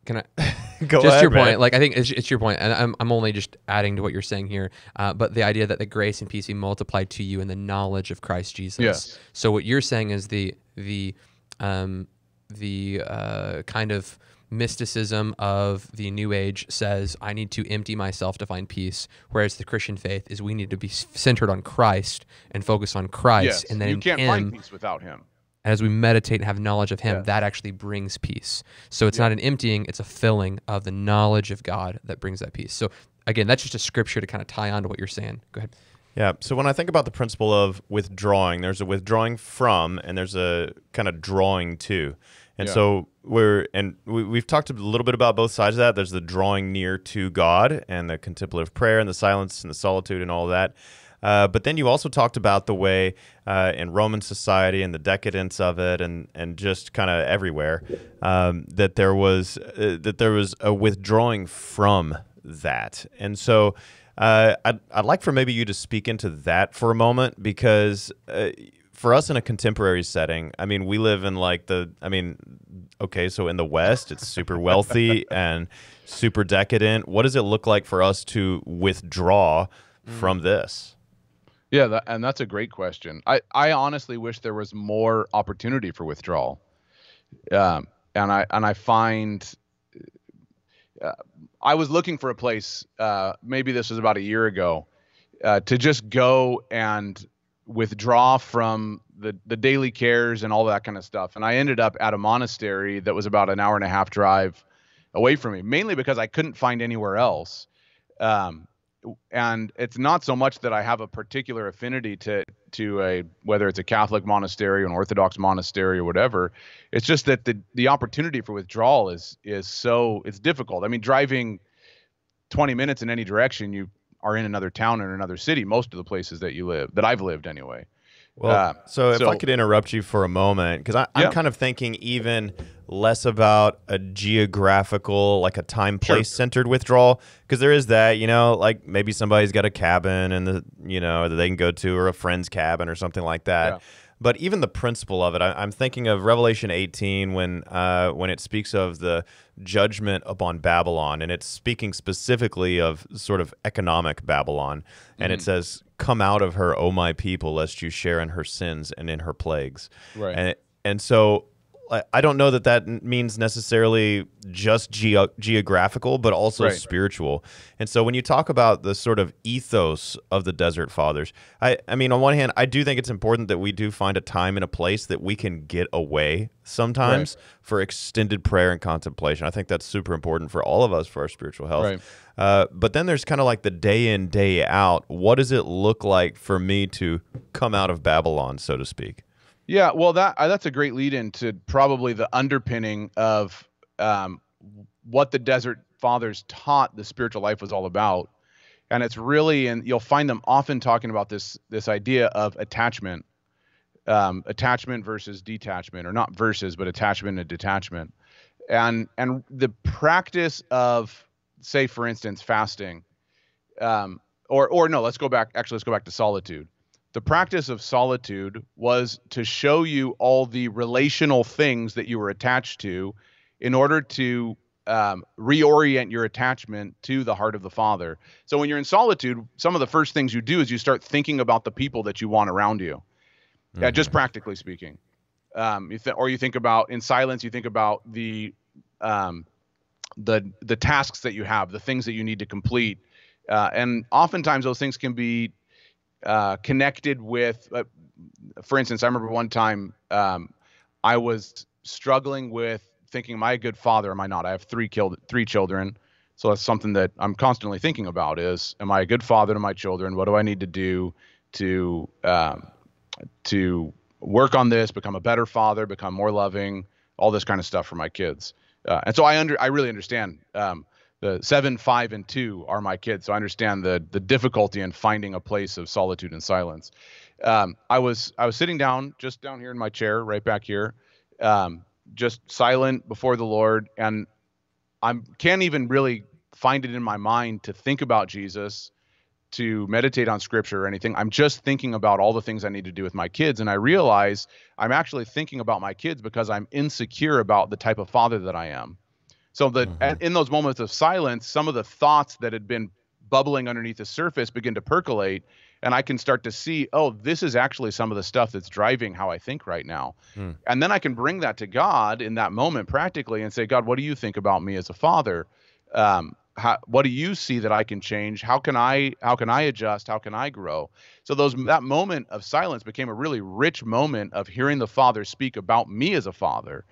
Can I? Go just ahead, your man. point. Like I think it's, it's your point, and I'm, I'm only just adding to what you're saying here. Uh, but the idea that the grace and peace be multiplied to you in the knowledge of Christ Jesus. Yes. So what you're saying is the the um, the uh, kind of mysticism of the New Age says I need to empty myself to find peace, whereas the Christian faith is we need to be centered on Christ and focus on Christ, yes, and then you can't Him, find peace without Him. As we meditate and have knowledge of Him, Yeah. that actually brings peace. So it's not an emptying; it's a filling of the knowledge of God that brings that peace. So again, that's just a scripture to kind of tie on to what you're saying. Go ahead. Yeah. So when I think about the principle of withdrawing, there's a withdrawing from, and there's a kind of drawing to. And Yeah. so we're, and we, we've talked a little bit about both sides of that. There's the drawing near to God and the contemplative prayer and the silence and the solitude and all that. Uh, but then you also talked about the way uh, in Roman society and the decadence of it, and and just kind of everywhere um, that there was uh, that there was a withdrawing from that, and so uh, I'd I'd like for maybe you to speak into that for a moment because. Uh, for us in a contemporary setting, I mean, we live in like the, I mean, okay, so in the West, it's super wealthy and super decadent. What does it look like for us to withdraw from this? Yeah, that, and that's a great question. I, I honestly wish there was more opportunity for withdrawal. Um, and I and I find uh, I was looking for a place. Uh, maybe this was about a year ago, uh, to just go and withdraw from the the daily cares and all that kind of stuff. And I ended up at a monastery that was about an hour and a half drive away from me, mainly because I couldn't find anywhere else. Um, and it's not so much that I have a particular affinity to to a whether it's a Catholic monastery or an Orthodox monastery or whatever. It's just that the the opportunity for withdrawal is is so it's difficult. I mean, driving 20 minutes in any direction, you are in another town or another city. Most of the places that you live, that I've lived anyway. Well, Uh, so if I could interrupt you for a moment, because I'm kind of thinking even less about a geographical, like a time place centered withdrawal, because there is that, you know, like maybe somebody's got a cabin and the, you know, that they can go to or a friend's cabin or something like that. Yeah. But even the principle of it, I, I'm thinking of Revelation 18 when uh, when it speaks of the judgment upon Babylon, and it's speaking specifically of sort of economic Babylon, and it Mm-hmm. says, "Come out of her, O my people, lest you share in her sins and in her plagues." Right. And and so I- I don't know that that means necessarily just geo- geographical, but also Right. spiritual. And so when you talk about the sort of ethos of the Desert Fathers, I, I mean, on one hand, I do think it's important that we do find a time and a place that we can get away sometimes for extended prayer and contemplation. I think that's super important for all of us for our spiritual health. Right. Uh, but then there's kind of like the day in, day out. What does it look like for me to come out of Babylon, so to speak? Yeah, well, that uh, that's a great lead into probably the underpinning of um, what the Desert Fathers taught the spiritual life was all about, and it's really, and you'll find them often talking about this this idea of attachment, um, attachment versus detachment, or not versus, but attachment and detachment, and and the practice of, say, for instance, fasting, um, or or no, let's go back. Actually, let's go back to solitude the practice of solitude was to show you all the relational things that you were attached to in order to um, reorient your attachment to the heart of the father. So when you're in solitude some of the first things you do is you start thinking about the people that you want around you. Yeah just practically speaking. Um, you th- or you think about in silence you think about the um, the the tasks that you have the things that you need to complete. Uh, and oftentimes those things can be uh, connected with, uh, for instance, I remember one time um, I was struggling with thinking, am I a good father? Am I not? I have three killed, three children. So that's something that I'm constantly thinking about is, am I a good father to my children? What do I need to do to, um, to work on this, become a better father, become more loving, all this kind of stuff for my kids. Uh, and so I under, I really understand, um, the seven, five, and two are my kids, so I understand the the difficulty in finding a place of solitude and silence. Um, I was I was sitting down, just down here in my chair, right back here, um, just silent before the Lord, and I can't even really find it in my mind to think about Jesus, to meditate on scripture or anything. I'm just thinking about all the things I need to do with my kids. And I realize I'm actually thinking about my kids because I'm insecure about the type of father that I am. So that mm-hmm. in those moments of silence, some of the thoughts that had been bubbling underneath the surface begin to percolate and I can start to see, oh, this is actually some of the stuff that's driving how I think right now. Mm. And then I can bring that to God in that moment practically and say, God, what do you think about me as a father? Um, how, what do you see that I can change? How can I how can I adjust? How can I grow? So those that moment of silence became a really rich moment of hearing the Father speak about me as a father.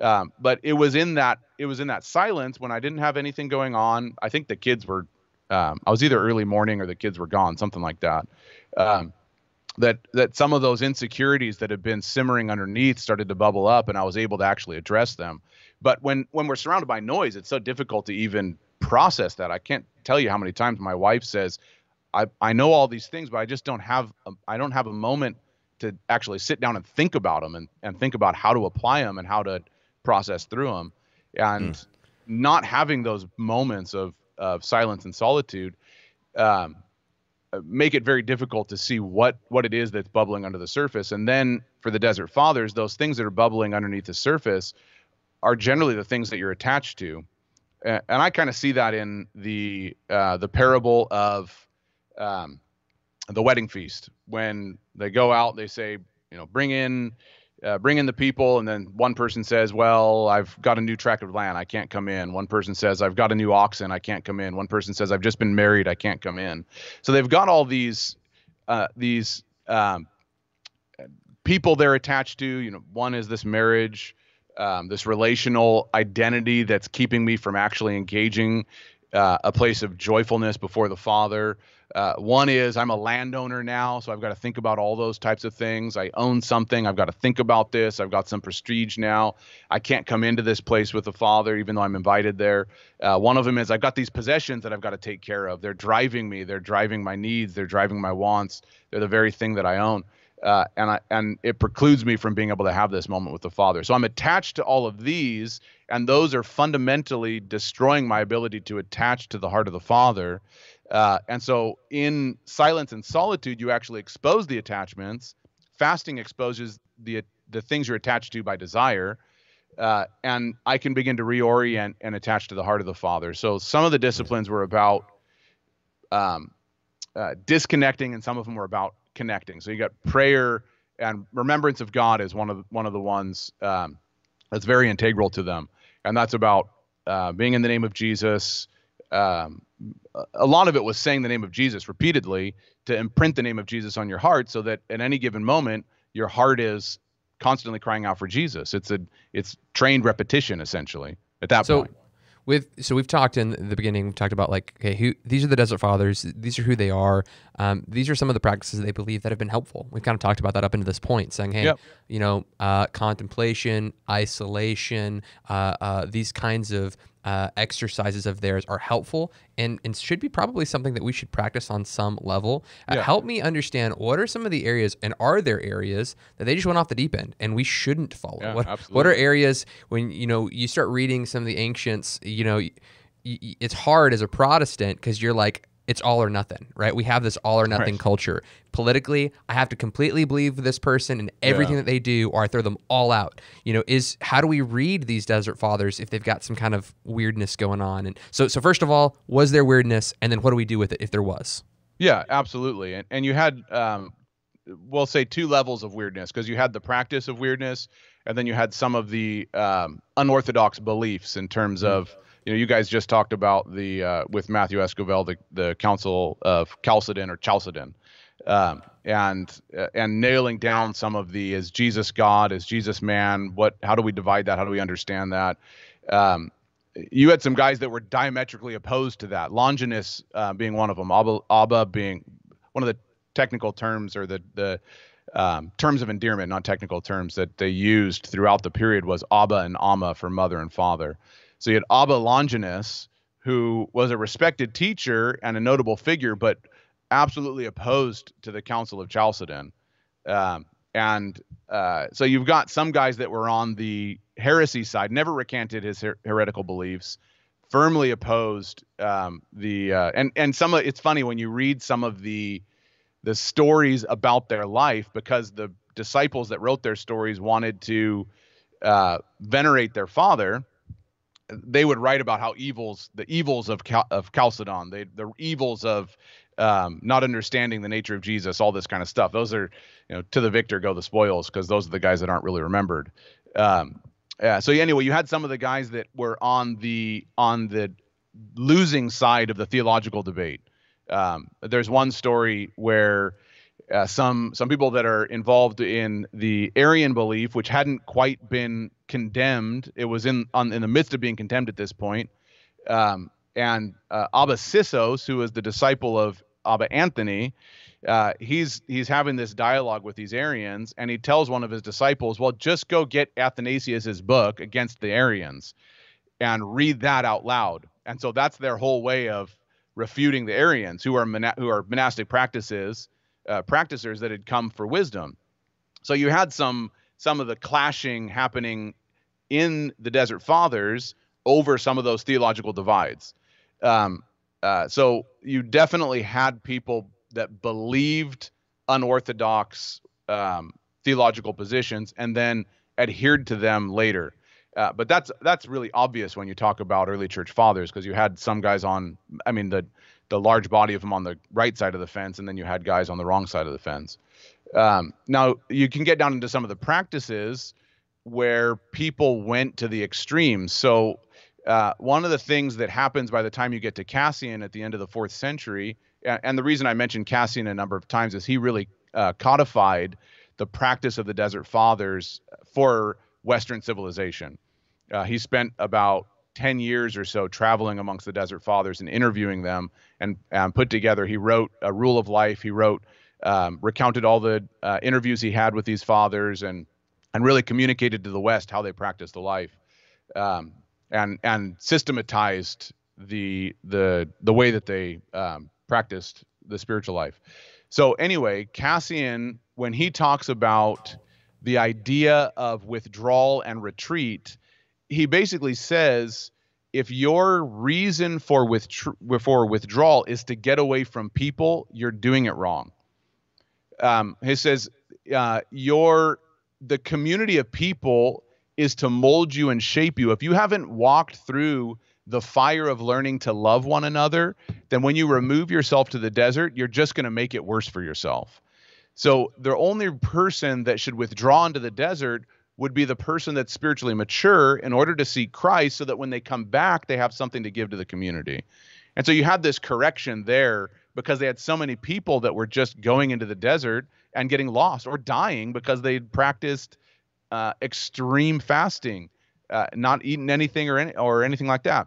Um, but it was in that it was in that silence when I didn't have anything going on. I think the kids were um, I was either early morning or the kids were gone, something like that. Um, that that some of those insecurities that had been simmering underneath started to bubble up, and I was able to actually address them. But when when we're surrounded by noise, it's so difficult to even process that. I can't tell you how many times my wife says, "I I know all these things, but I just don't have a, I don't have a moment to actually sit down and think about them and and think about how to apply them and how to process through them." And mm. not having those moments of of silence and solitude um, make it very difficult to see what what it is that's bubbling under the surface. And then for the desert fathers, those things that are bubbling underneath the surface are generally the things that you're attached to. And I kind of see that in the uh, the parable of um, the wedding feast when they go out, they say, you know, bring in uh, bring in the people, and then one person says, "Well, I've got a new tract of land, I can't come in." One person says, "I've got a new oxen, I can't come in." One person says, "I've just been married, I can't come in." So they've got all these uh, these um, people they're attached to. You know, one is this marriage, um, this relational identity that's keeping me from actually engaging uh, a place of joyfulness before the Father. Uh, one is I'm a landowner now, so I've got to think about all those types of things. I own something, I've got to think about this. I've got some prestige now. I can't come into this place with the Father, even though I'm invited there. Uh, one of them is I've got these possessions that I've got to take care of. They're driving me, they're driving my needs, they're driving my wants. They're the very thing that I own. Uh, and I and it precludes me from being able to have this moment with the Father. So I'm attached to all of these, and those are fundamentally destroying my ability to attach to the heart of the Father. Uh, and so in silence and solitude, you actually expose the attachments. Fasting exposes the the things you're attached to by desire. Uh, and I can begin to reorient and attach to the heart of the Father. So some of the disciplines were about um, uh, disconnecting, and some of them were about connecting. So you got prayer and remembrance of God is one of the, one of the ones um, that's very integral to them, and that's about uh, being in the name of Jesus. Um, a lot of it was saying the name of Jesus repeatedly to imprint the name of Jesus on your heart, so that at any given moment your heart is constantly crying out for Jesus. It's a it's trained repetition essentially at that so, point with so we've talked in the beginning we've talked about like okay who these are the desert fathers these are who they are um, these are some of the practices they believe that have been helpful we've kind of talked about that up into this point saying hey yep. you know uh, contemplation isolation uh, uh, these kinds of uh, exercises of theirs are helpful and, and should be probably something that we should practice on some level. Uh, yeah. Help me understand what are some of the areas and are there areas that they just went off the deep end and we shouldn't follow? Yeah, what, absolutely. what are areas when you know you start reading some of the ancients, you know, it's hard as a Protestant because you're like, it's all or nothing, right? We have this all or nothing right. culture. Politically, I have to completely believe this person and everything yeah. that they do, or I throw them all out. You know, is how do we read these desert fathers if they've got some kind of weirdness going on? And so, so first of all, was there weirdness, and then what do we do with it if there was? Yeah, absolutely. And and you had, um, we'll say, two levels of weirdness because you had the practice of weirdness, and then you had some of the um, unorthodox beliefs in terms mm-hmm. You know, you guys just talked about the uh, with Matthew Escovel, the the Council of Chalcedon or Chalcedon, um, and uh, and nailing down some of the is Jesus God, is Jesus man? What? How do we divide that? How do we understand that? Um, you had some guys that were diametrically opposed to that. Longinus uh, being one of them. Abba, Abba being one of the technical terms or the the um, terms of endearment, not technical terms that they used throughout the period was Abba and Amma for mother and father. So you had Abba Longinus, who was a respected teacher and a notable figure, but absolutely opposed to the Council of Chalcedon. Um, and uh, so you've got some guys that were on the heresy side, never recanted his her- heretical beliefs, firmly opposed um, the uh, and and some of it's funny when you read some of the the stories about their life because the disciples that wrote their stories wanted to uh, venerate their father they would write about how evils the evils of Cal- of Chalcedon they the evils of um, not understanding the nature of Jesus all this kind of stuff. Those are you know to the victor go the spoils because those are the guys that aren't really remembered. Um, yeah so anyway you had some of the guys that were on the on the losing side of the theological debate. Um, there's one story where uh, some some people that are involved in the Arian belief, which hadn't quite been condemned, it was in on, in the midst of being condemned at this point. Um, and uh, Abba Sisoes, who was the disciple of Abba Anthony, uh, he's he's having this dialogue with these Arians, and he tells one of his disciples, "Well, just go get Athanasius's book against the Arians, and read that out loud." And so that's their whole way of refuting the Arians, who are mona- who are monastic practices uh, that had come for wisdom. So you had some some of the clashing happening in the Desert Fathers over some of those theological divides. Um, uh, so you definitely had people that believed unorthodox um, theological positions and then adhered to them later. Uh, but that's that's really obvious when you talk about early church fathers because you had some guys on. I mean the the large body of them on the right side of the fence, and then you had guys on the wrong side of the fence. Um, now you can get down into some of the practices where people went to the extremes. So uh, one of the things that happens by the time you get to Cassian at the end of the fourth century, and, the reason I mentioned Cassian a number of times is he really uh, codified the practice of the Desert Fathers for Western civilization. Uh, he spent about 10 years or so traveling amongst the Desert Fathers and interviewing them and put together. He wrote a rule of life. He wrote, um, recounted all the uh, interviews he had with these fathers and, and really communicated to the West how they practiced the life um, and, and systematized the, the, the way that they um, practiced the spiritual life. So, anyway, Cassian, when he talks about the idea of withdrawal and retreat, he basically says if your reason for withdraw for withdrawal is to get away from people, you're doing it wrong. Um, he says uh, your the community of people is to mold you and shape you. If you haven't walked through the fire of learning to love one another, then when you remove yourself to the desert, you're just going to make it worse for yourself. So the only person that should withdraw into the desert would be the person that's spiritually mature in order to see Christ so that when they come back, they have something to give to the community. And so you have this correction there because they had so many people that were just going into the desert and getting lost or dying because they'd practiced uh, extreme fasting, uh, not eating anything or any, or anything like that.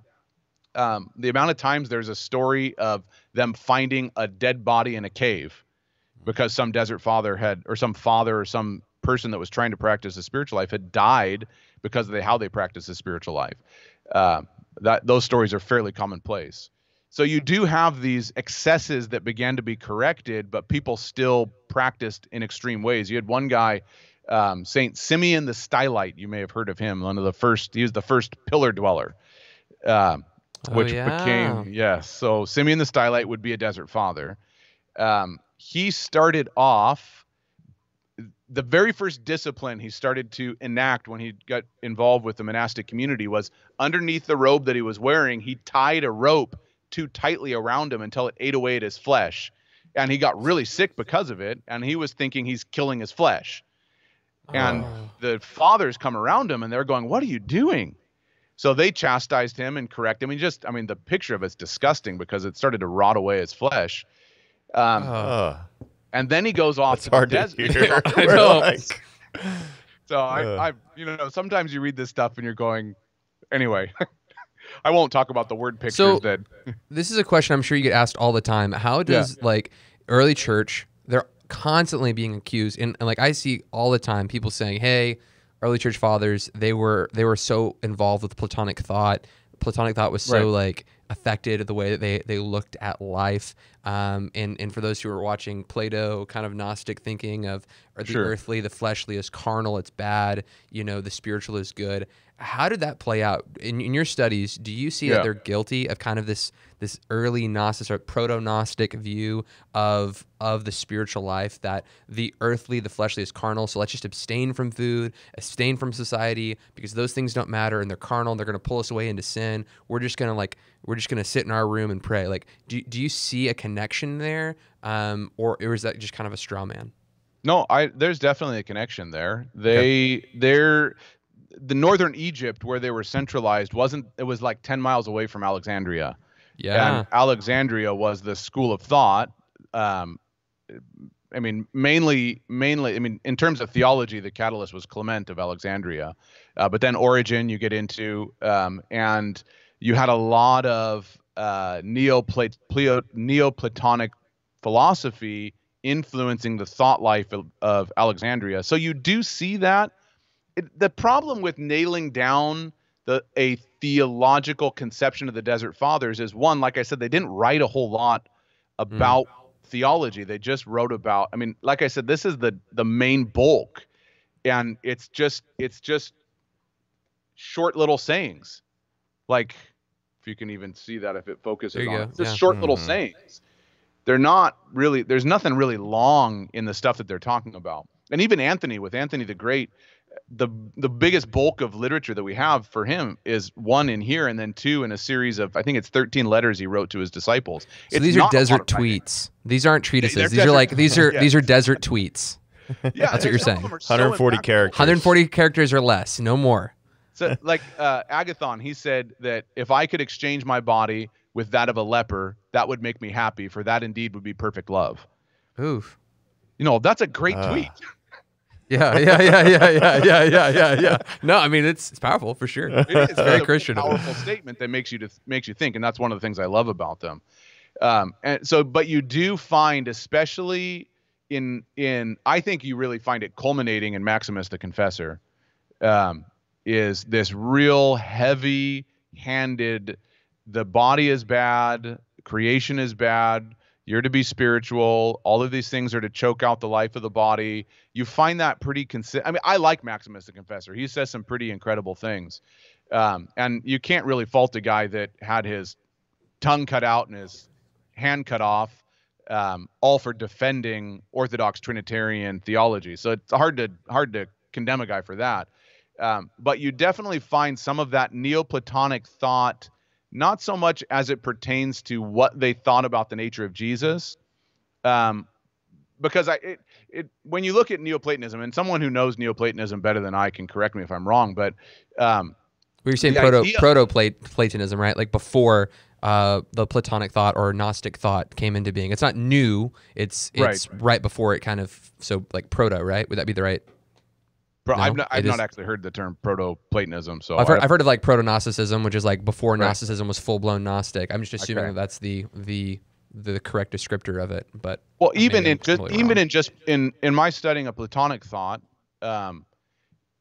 Um, the amount of times there's a story of them finding a dead body in a cave because some desert father had or some father or some person that was trying to practice a spiritual life had died because of the, how they practice a spiritual life. Uh, that those stories are fairly commonplace. So you do have these excesses that began to be corrected, but people still practiced in extreme ways. You had one guy, um, Saint Simeon the Stylite. You may have heard of him. One of the first. He was the first pillar dweller, uh, Oh, which yeah. became yes. So Simeon the Stylite would be a desert father. Um, he started off the very first discipline he started to enact when he got involved with the monastic community was underneath the robe that he was wearing, he tied a rope too tightly around him until it ate away at his flesh. And he got really sick because of it, and he was thinking he's killing his flesh. And Oh. the fathers come around him and they're going, What are you doing? So they chastised him and corrected him. I mean, just, I mean, the picture of it's disgusting because it started to rot away his flesh. Um. Uh, and then he goes off that's to the to desert. hear. I know. like- So I, Ugh. I, you know, sometimes you read this stuff and you're going, anyway. I won't talk about the word pictures So- that. This is a question I'm sure you get asked all the time. How does like early church? They're constantly being accused, and, and like I see all the time people saying, "Hey, early church fathers, they were they were so involved with Platonic thought. Platonic thought was so Right. like affected the way that they they looked at life." Um, and and for those who are watching Plato, kind of Gnostic thinking of the Sure. earthly, the fleshly is carnal, it's bad. You know, the spiritual is good. How did that play out in, in your studies? Do you see that they're guilty of kind of this this early Gnostic or proto Gnostic view of of the spiritual life that the earthly, the fleshly is carnal. So let's just abstain from food, abstain from society because those things don't matter and they're carnal. And they're going to pull us away into sin. We're just going to like we're just going to sit in our room and pray. Like, do do you see a connection there, um, or, or is that just kind of a straw man? No, I there's definitely a connection there. They they're the northern Egypt where they were centralized wasn't it was like 10 miles away from Alexandria. Yeah. And Alexandria was the school of thought. Um, I mean, mainly, mainly. I mean, in terms of theology, the catalyst was Clement of Alexandria, uh, but then Origen you get into, um, and you had a lot of uh, Neoplat- Pleo- Neoplatonic philosophy influencing the thought life of, of Alexandria. So you do see that. It, the problem with nailing down the a theological conception of the Desert Fathers is one, like I said, they didn't write a whole lot about theology. They just wrote about. I mean, like I said, this is the the main bulk, and it's just it's just short little sayings, like if you can even see that if it focuses on go, it. It's just yeah. short little Mhm. sayings. They're not really. There's nothing really long in the stuff that they're talking about. And even Anthony, with Anthony the Great, the the biggest bulk of literature that we have for him is one in here, and then two in a series of I think it's 13 letters he wrote to his disciples. So It's these are not a lot desert tweets. These aren't treatises. they're these are like these are Yeah. these are desert tweets. Yeah, That's what you're and some of saying. them are so 140 characters. 140 characters or less, no more. So, like uh, Agathon, he said that if I could exchange my body with that of a leper, that would make me happy, for that indeed would be perfect love. Oof. You know, that's a great Ah. tweet. Yeah, yeah, yeah, yeah, yeah, yeah, yeah, yeah, yeah. No, I mean it's it's powerful for sure. It is It's very a Christian. powerful statement that makes you to makes you think, and that's one of the things I love about them. Um, and so, but you do find, especially in in, I think you really find it culminating in Maximus the Confessor, um, is this real heavy-handed. The body is bad, creation is bad. You're to be spiritual. All of these things are to choke out the life of the body. You find that pretty consistent. I mean, I like Maximus the Confessor. He says some pretty incredible things. Um, and you can't really fault a guy that had his tongue cut out and his hand cut off, um, all for defending Orthodox Trinitarian theology. So it's hard to hard to condemn a guy for that. Um, but you definitely find some of that Neoplatonic thought, not so much as it pertains to what they thought about the nature of Jesus, um, because I it, it when you look at Neoplatonism, and someone who knows Neoplatonism better than I can correct me if I'm wrong, but um, We were saying proto idea- proto Platonism, right? Like before uh, the Platonic thought or Gnostic thought came into being. It's not new. It's it's right, before it kind of so like proto, right? Would that be the right? Pro- No, I've not, I've not actually heard the term proto-Platonism, so I've heard, I've heard of like proto Gnosticism, which is like before Right. Gnosticism was full blown Gnostic. I'm just assuming Okay. that that's the the the correct descriptor of it. But well, even in just even wrong. in just in in my studying of Platonic thought, um,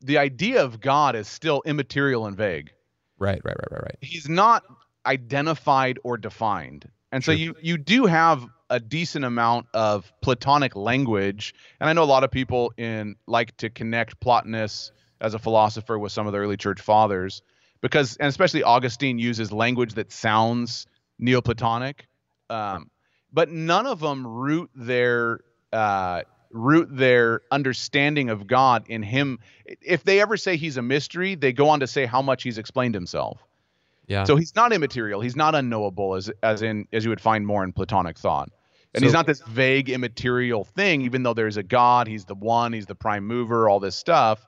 the idea of God is still immaterial and vague. right, right, right, right, right. He's not identified or defined, and so you you do have a decent amount of Platonic language, and I know a lot of people in like to connect Plotinus as a philosopher with some of the early church fathers because and especially Augustine uses language that sounds Neoplatonic, um, but none of them root their uh, root their understanding of God in Him. If they ever say He's a mystery, they go on to say how much He's explained Himself. Yeah. So He's not immaterial. He's not unknowable, as as in as you would find more in Platonic thought. And he's not this vague immaterial thing, even though there's a God, he's the one, he's the prime mover, all this stuff.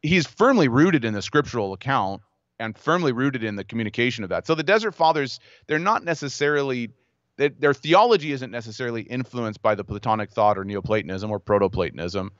He's firmly rooted in the scriptural account and firmly rooted in the communication of that. So the Desert Fathers, they're not necessarily their, their theology isn't necessarily influenced by the Platonic thought or Neoplatonism or Proto-Platonism,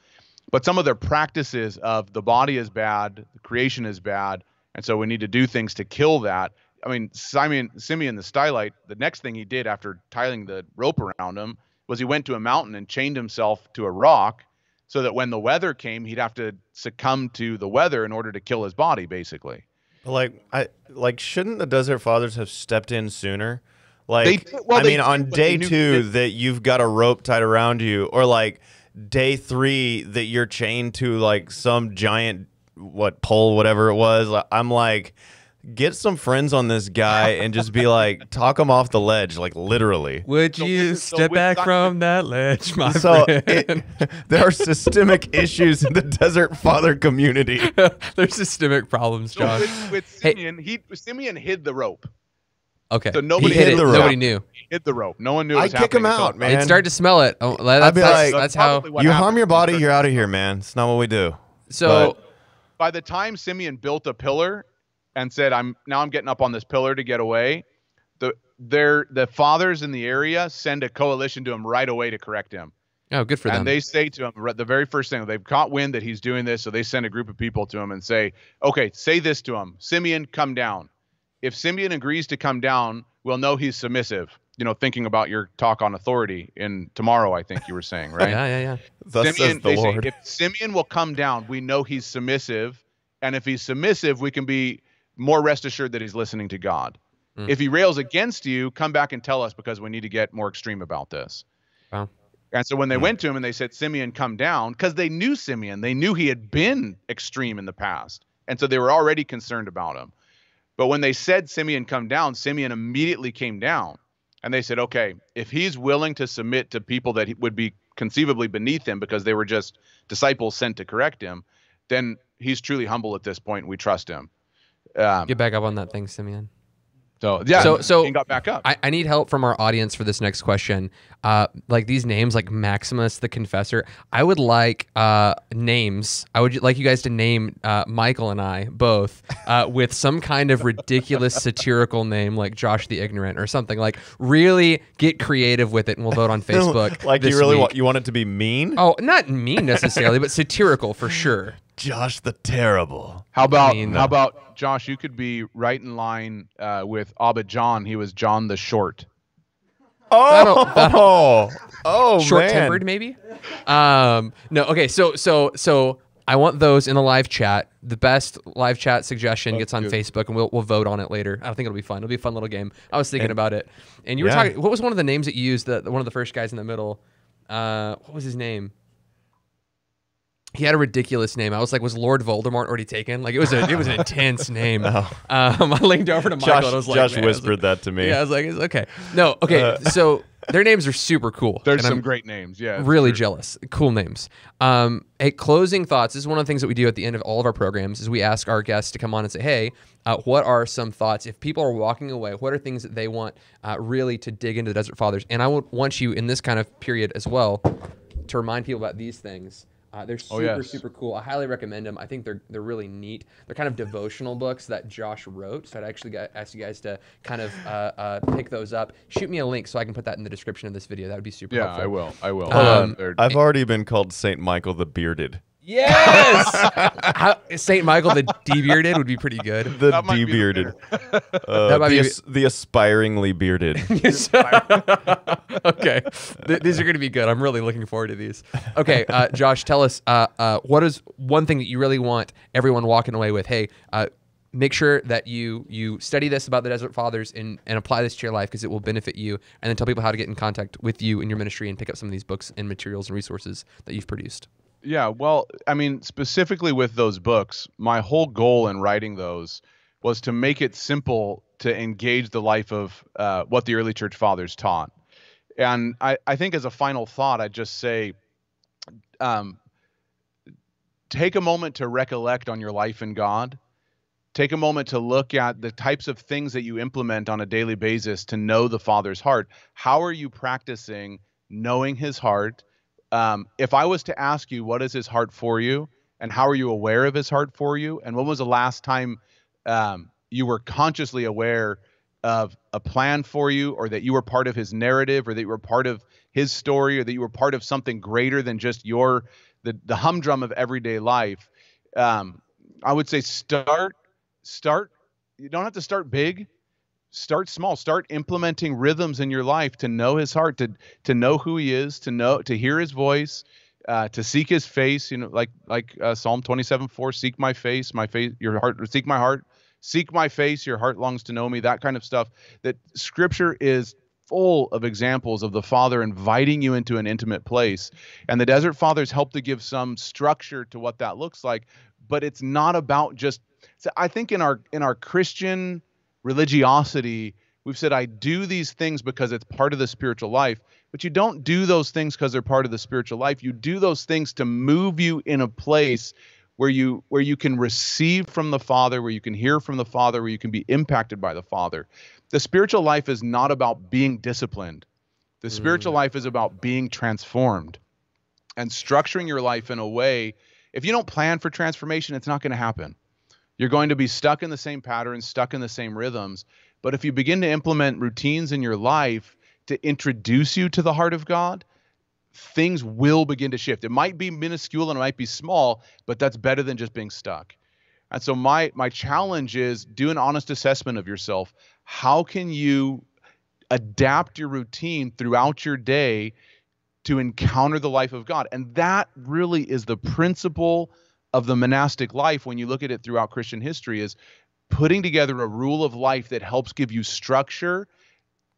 but some of their practices of the body is bad, the creation is bad, and so we need to do things to kill that. I mean, Simeon Simeon the Stylite, the next thing he did after tying the rope around him was he went to a mountain and chained himself to a rock so that when the weather came, he'd have to succumb to the weather in order to kill his body, basically. Like I like shouldn't the Desert Fathers have stepped in sooner? Like, They- well, I mean, on day they knew two that- that you've got a rope tied around you, or like day three that you're chained to like some giant what pole, whatever it was. I'm like, get some friends on this guy and just be like, talk him off the ledge, like literally. Would you so step with back Simon- from that ledge, my So friend? it, there are systemic issues in the Desert Father community. There's systemic problems, So Josh. with, with Hey. Simeon, he Simeon hid the rope. Okay. So nobody he hit hit it. the rope. Nobody knew. He hid the rope. No one knew. I'd kick him out, man. They'd start to smell it. Oh, that's, I'd be that's, like, that's how. You happened. harm your body, you're out of here, man. It's not what we do. So By the time Simeon built a pillar and said, "I'm now I'm getting up on this pillar to get away," the their the fathers in the area send a coalition to him right away to correct him. oh, good for them. and they say to him the very first thing they've caught wind that he's doing this so they send a group of people to him and say okay say this to him simeon come down if simeon agrees to come down we'll know he's submissive you know thinking about your talk on authority in tomorrow i think you were saying right yeah, yeah, yeah. Thus simeon, says the they say, Lord. if simeon will come down we know he's submissive and if he's submissive we can be more rest assured that he's listening to god Mm. if he rails against you come back and tell us because we need to get more extreme about this Wow. and so when they went to him and they said, Simeon, come down, because they knew Simeon, they knew he had been extreme in the past. And so they were already concerned about him. But when they said, Simeon, come down, Simeon immediately came down. And they said, okay, if he's willing to submit to people that would be conceivably beneath him because they were just disciples sent to correct him, then he's truly humble at this point and we trust him. Um, Get back up on that thing, Simeon. So, yeah. So- so- and got back up. I, I need help from our audience for this next question. Uh, like these names, like Maximus the Confessor. I would like uh, names. I would like you guys to name uh, Michael and I both uh, with some kind of ridiculous satirical name, like Josh the Ignorant or something. Like really get creative with it, and we'll vote on Facebook. like this you really week. want you want it to be mean? Oh, not mean necessarily, but satirical for sure. Josh the Terrible. How about mean, how about Josh? You could be right in line uh, with Abba John. He was John the Short. Oh, oh, short man. tempered maybe um no okay so so so i want those in the live chat the best live chat suggestion gets on good. facebook and we'll, we'll vote on it later i don't think it'll be fun it'll be a fun little game i was thinking And- about it and you were Yeah. talking what was one of the names that you used the, one of the first guys in the middle uh what was his name he had a ridiculous name. I was like, was Lord Voldemort already taken? Like it was a it was an intense name. No. Um, I linked over to Michael Josh, and I was like, Josh man, I was like- whispered that to me. Yeah, I was like, it's okay. No, okay. Uh, so their names are super cool. There's some I'm- great names. Yeah. really sure. jealous. Cool names. Um, hey, closing thoughts. This is one of the things that we do at the end of all of our programs. Is we ask our guests to come on and say, "Hey, uh, what are some thoughts? If people are walking away, what are things that they want uh, really to dig into the Desert Fathers?" And I would want you in this kind of period as well to remind people about these things. Uh, they're super, Oh, yes. super cool. I highly recommend them. I think they're they're really neat. They're kind of devotional books that Josh wrote. So I'd actually got, ask you guys to kind of uh, uh, pick those up. Shoot me a link so I can put that in the description of this video. That would be super Yeah, helpful. I will. I will. Um, They're- I've already been called Saint Michael the Bearded. Yes. How, Saint Michael the de-bearded would be pretty good. The That might be the de-bearded. Uh, That might the, be- as- the aspiringly bearded. okay, Th- these are going to be good. I'm really looking forward to these. Okay, uh, Josh, tell us uh, uh, what is one thing that you really want everyone walking away with? Hey, uh, make sure that you you study this about the Desert Fathers and, and apply this to your life because it will benefit you. And then tell people how to get in contact with you in your ministry and pick up some of these books and materials and resources that you've produced. Yeah, well, I mean, specifically with those books, my whole goal in writing those was to make it simple to engage the life of uh, what the early church fathers taught. And I, I think as a final thought, I'd just say um, take a moment to recollect on your life in God. Take a moment to look at the types of things that you implement on a daily basis to know the Father's heart. How are you practicing knowing His heart? Um, if I was to ask you, what is His heart for you, and how are you aware of His heart for you, and when was the last time um, you were consciously aware of a plan for you, or that you were part of His narrative, or that you were part of His story, or that you were part of something greater than just your the the humdrum of everyday life? Um, I would say start start. You don't have to start big. Start small. Start implementing rhythms in your life to know His heart, to to know who He is, to know to hear His voice, uh, to seek His face. You know, like like uh, Psalm 27 4, seek my face, my face, your heart, seek my heart seek my face, your heart longs to know me, that kind of stuff. That scripture is full of examples of the Father inviting you into an intimate place. And the Desert Fathers help to give some structure to what that looks like, but it's not about just so I think in our in our Christian religiosity, we've said I do these things because it's part of the spiritual life, but you don't do those things because they're part of the spiritual life. You do those things to move you in a place where you where you can receive from the Father, where you can hear from the Father, where you can be impacted by the Father. The spiritual life is not about being disciplined. The spiritual mm. life is about being transformed and structuring your life in a way. If you don't plan for transformation, it's not going to happen. You're going to be stuck in the same patterns, stuck in the same rhythms. But if you begin to implement routines in your life to introduce you to the heart of God, things will begin to shift. It might be minuscule and it might be small, but that's better than just being stuck. And so my my challenge is do an honest assessment of yourself. How can you adapt your routine throughout your day to encounter the life of God? And that really is the principle of the monastic life when you look at it throughout Christian history is putting together a rule of life that helps give you structure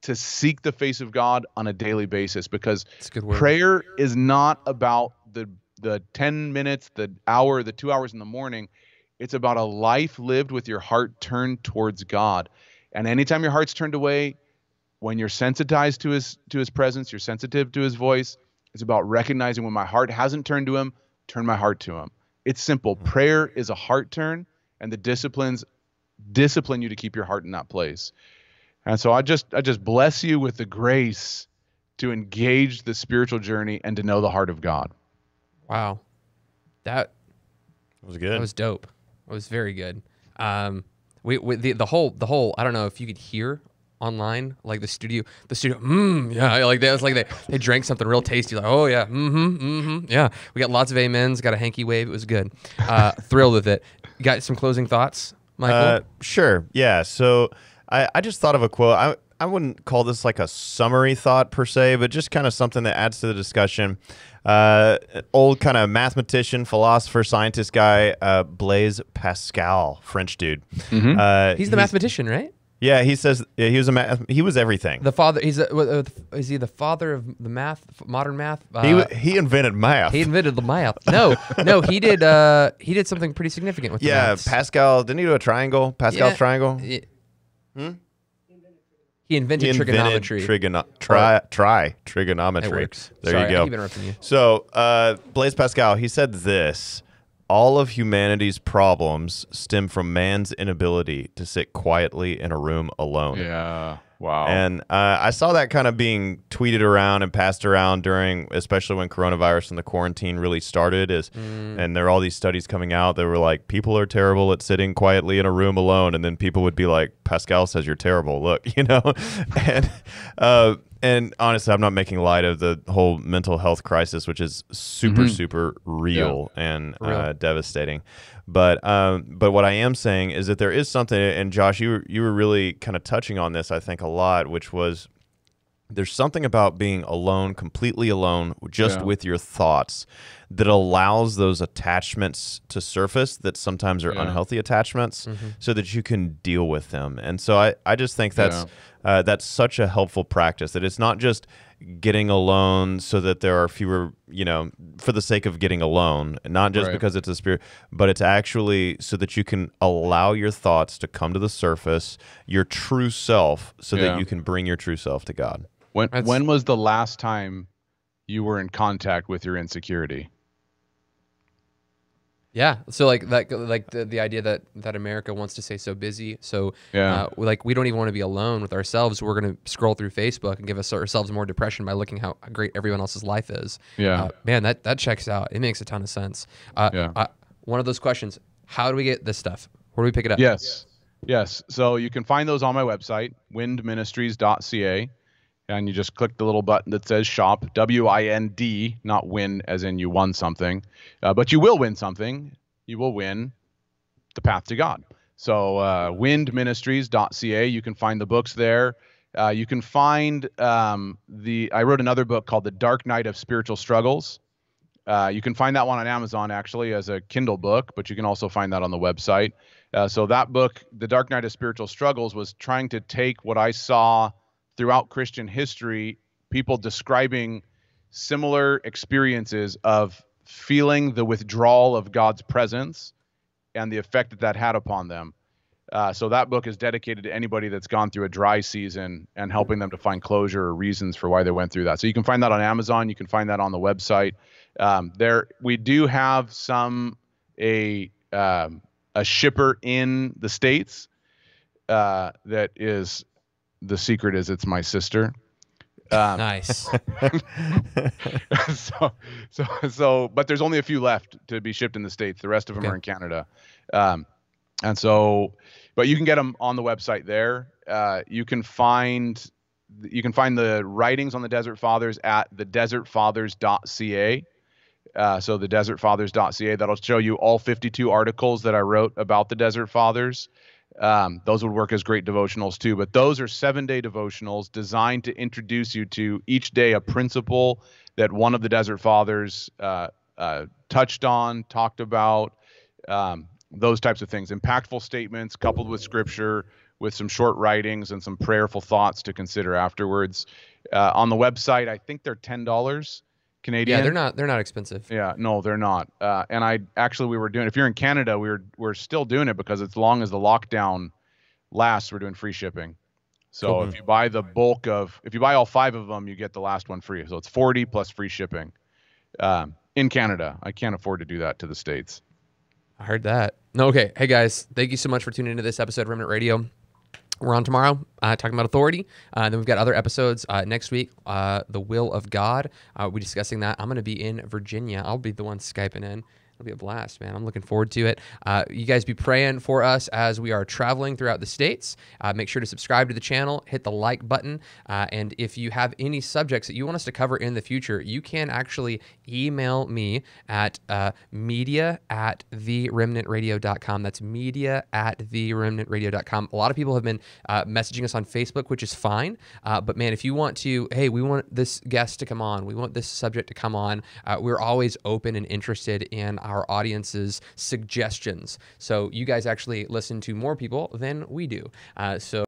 to seek the face of God on a daily basis because prayer is not about the the 10 minutes, the hour, the 2 hours in the morning. It's about a life lived with your heart turned towards God. And anytime your heart's turned away, when you're sensitized to his to his presence, you're sensitive to his voice. It's about recognizing when my heart hasn't turned to him, turn my heart to him. It's simple. Mm-hmm. Prayer is a heart turn, and the disciplines discipline you to keep your heart in that place. And so I just I just bless you with the grace to engage the spiritual journey and to know the heart of God. Wow. That was good. That was dope. It was very good. Um we, we the, the whole the whole I don't know if you could hear online like the studio the studio mm, yeah like that was like they, they drank something real tasty like oh yeah mm-hmm mm-hmm yeah we got lots of amens got a hanky wave it was good uh thrilled with it got some closing thoughts michael uh, sure yeah so I, I just thought of a quote. I, I wouldn't call this like a summary thought per se, but just kind of something that adds to the discussion. Uh, old kind of mathematician, philosopher, scientist guy, uh, Blaise Pascal, French dude. Mm-hmm. Uh, he's the he's, mathematician, right? Yeah, he says yeah, he was a math, he was everything. The father, he's a, is he the father of the math, modern math? Uh, he he invented math. He invented the math. No, no, he did. Uh, he did something pretty significant with. Yeah, Pascal didn't he do a triangle? Pascal's yeah, triangle. Hmm? He invented, he invented trigonometry. Trigono- tri, tri trigonometry. There Sorry, you go. You. So, uh, Blaise Pascal, he said this all of humanity's problems stem from man's inability to sit quietly in a room alone. Yeah. Wow. And uh, I saw that kind of being tweeted around and passed around during, especially when coronavirus and the quarantine really started. Is mm. and there are all these studies coming out that were like people are terrible at sitting quietly in a room alone, and then people would be like, Pascal says you're terrible. Look, you know, and uh, and honestly, I'm not making light of the whole mental health crisis, which is super, mm-hmm. super real yeah. and real. Uh, devastating. But um, but what I am saying is that there is something, and Josh, you were, you were really kind of touching on this, I think, a lot, which was there's something about being alone, completely alone, just yeah. with your thoughts, that allows those attachments to surface that sometimes are yeah. unhealthy attachments, mm-hmm. so that you can deal with them. And so I, I just think that's yeah uh, that's such a helpful practice that it's not just getting alone so that there are fewer you know for the sake of getting alone not just right. because it's a spirit but it's actually so that you can allow your thoughts to come to the surface your true self so yeah. that you can bring your true self to god when when was the last time you were in contact with your insecurity yeah. So like that, like the, the idea that that America wants to stay so busy. So yeah, uh, like we don't even want to be alone with ourselves. We're gonna scroll through Facebook and give us ourselves more depression by looking how great everyone else's life is. Yeah. Uh, man, that that checks out. It makes a ton of sense. Uh, yeah. Uh, one of those questions: How do we get this stuff? Where do we pick it up? Yes. Yes. So you can find those on my website, windministries.ca and you just click the little button that says shop w-i-n-d not win as in you won something. Uh, but you will win something. You will win the path to god. So uh, windministries.ca you can find the books there. Uh, you can find um, the i wrote another book called the dark night of spiritual struggles. Uh, you can find that one on Amazon actually as a Kindle book, but you can also find that on the website. Uh, so that book, The Dark Night of Spiritual Struggles, was trying to take what I saw throughout Christian history, people describing similar experiences of feeling the withdrawal of God's presence and the effect that that had upon them. Uh, so that book is dedicated to anybody that's gone through a dry season and helping them to find closure or reasons for why they went through that. So you can find that on Amazon. You can find that on the website. Um, there, we do have some a um, a shipper in the states uh, that is the secret is it's my sister. Um, nice. so, so, so, but there's only a few left to be shipped in the states. The rest of them okay. are in Canada, um, and so, but you can get them on the website there. Uh, you can find you can find the writings on the Desert Fathers at the thedesertfathers.ca. Uh, so the desertfathers.ca that'll show you all 52 articles that I wrote about the Desert Fathers. Um, those would work as great devotionals too. But those are seven day devotionals designed to introduce you to each day a principle that one of the Desert Fathers uh, uh, touched on, talked about, um, those types of things. Impactful statements coupled with scripture, with some short writings and some prayerful thoughts to consider afterwards. Uh, on the website, I think they're ten dollars. Canadian. Yeah, they're not they're not expensive. Yeah, no, they're not. Uh, and I actually we were doing if you're in Canada, we are we're still doing it because as long as the lockdown lasts, we're doing free shipping. So cool. if you buy the bulk of if you buy all five of them, you get the last one free. So it's 40 plus free shipping. Um, in Canada, I can't afford to do that to the states. I heard that. No, okay. Hey guys, thank you so much for tuning into this episode of Remnant Radio. We're on tomorrow uh, talking about authority. Uh, then we've got other episodes uh, next week. Uh, the will of God. Uh, we're discussing that. I'm going to be in Virginia. I'll be the one skyping in. It'll be a blast, man. I'm looking forward to it. Uh, you guys be praying for us as we are traveling throughout the states. Uh, make sure to subscribe to the channel, hit the like button, uh, and if you have any subjects that you want us to cover in the future, you can actually email me at uh, media at theremnantradio.com. That's media at theremnantradio.com. A lot of people have been uh, messaging us on Facebook, which is fine. Uh, but man, if you want to, hey, we want this guest to come on, we want this subject to come on, we're always open and interested in our audience's suggestions. So you guys actually listen to more people than we do. Uh, so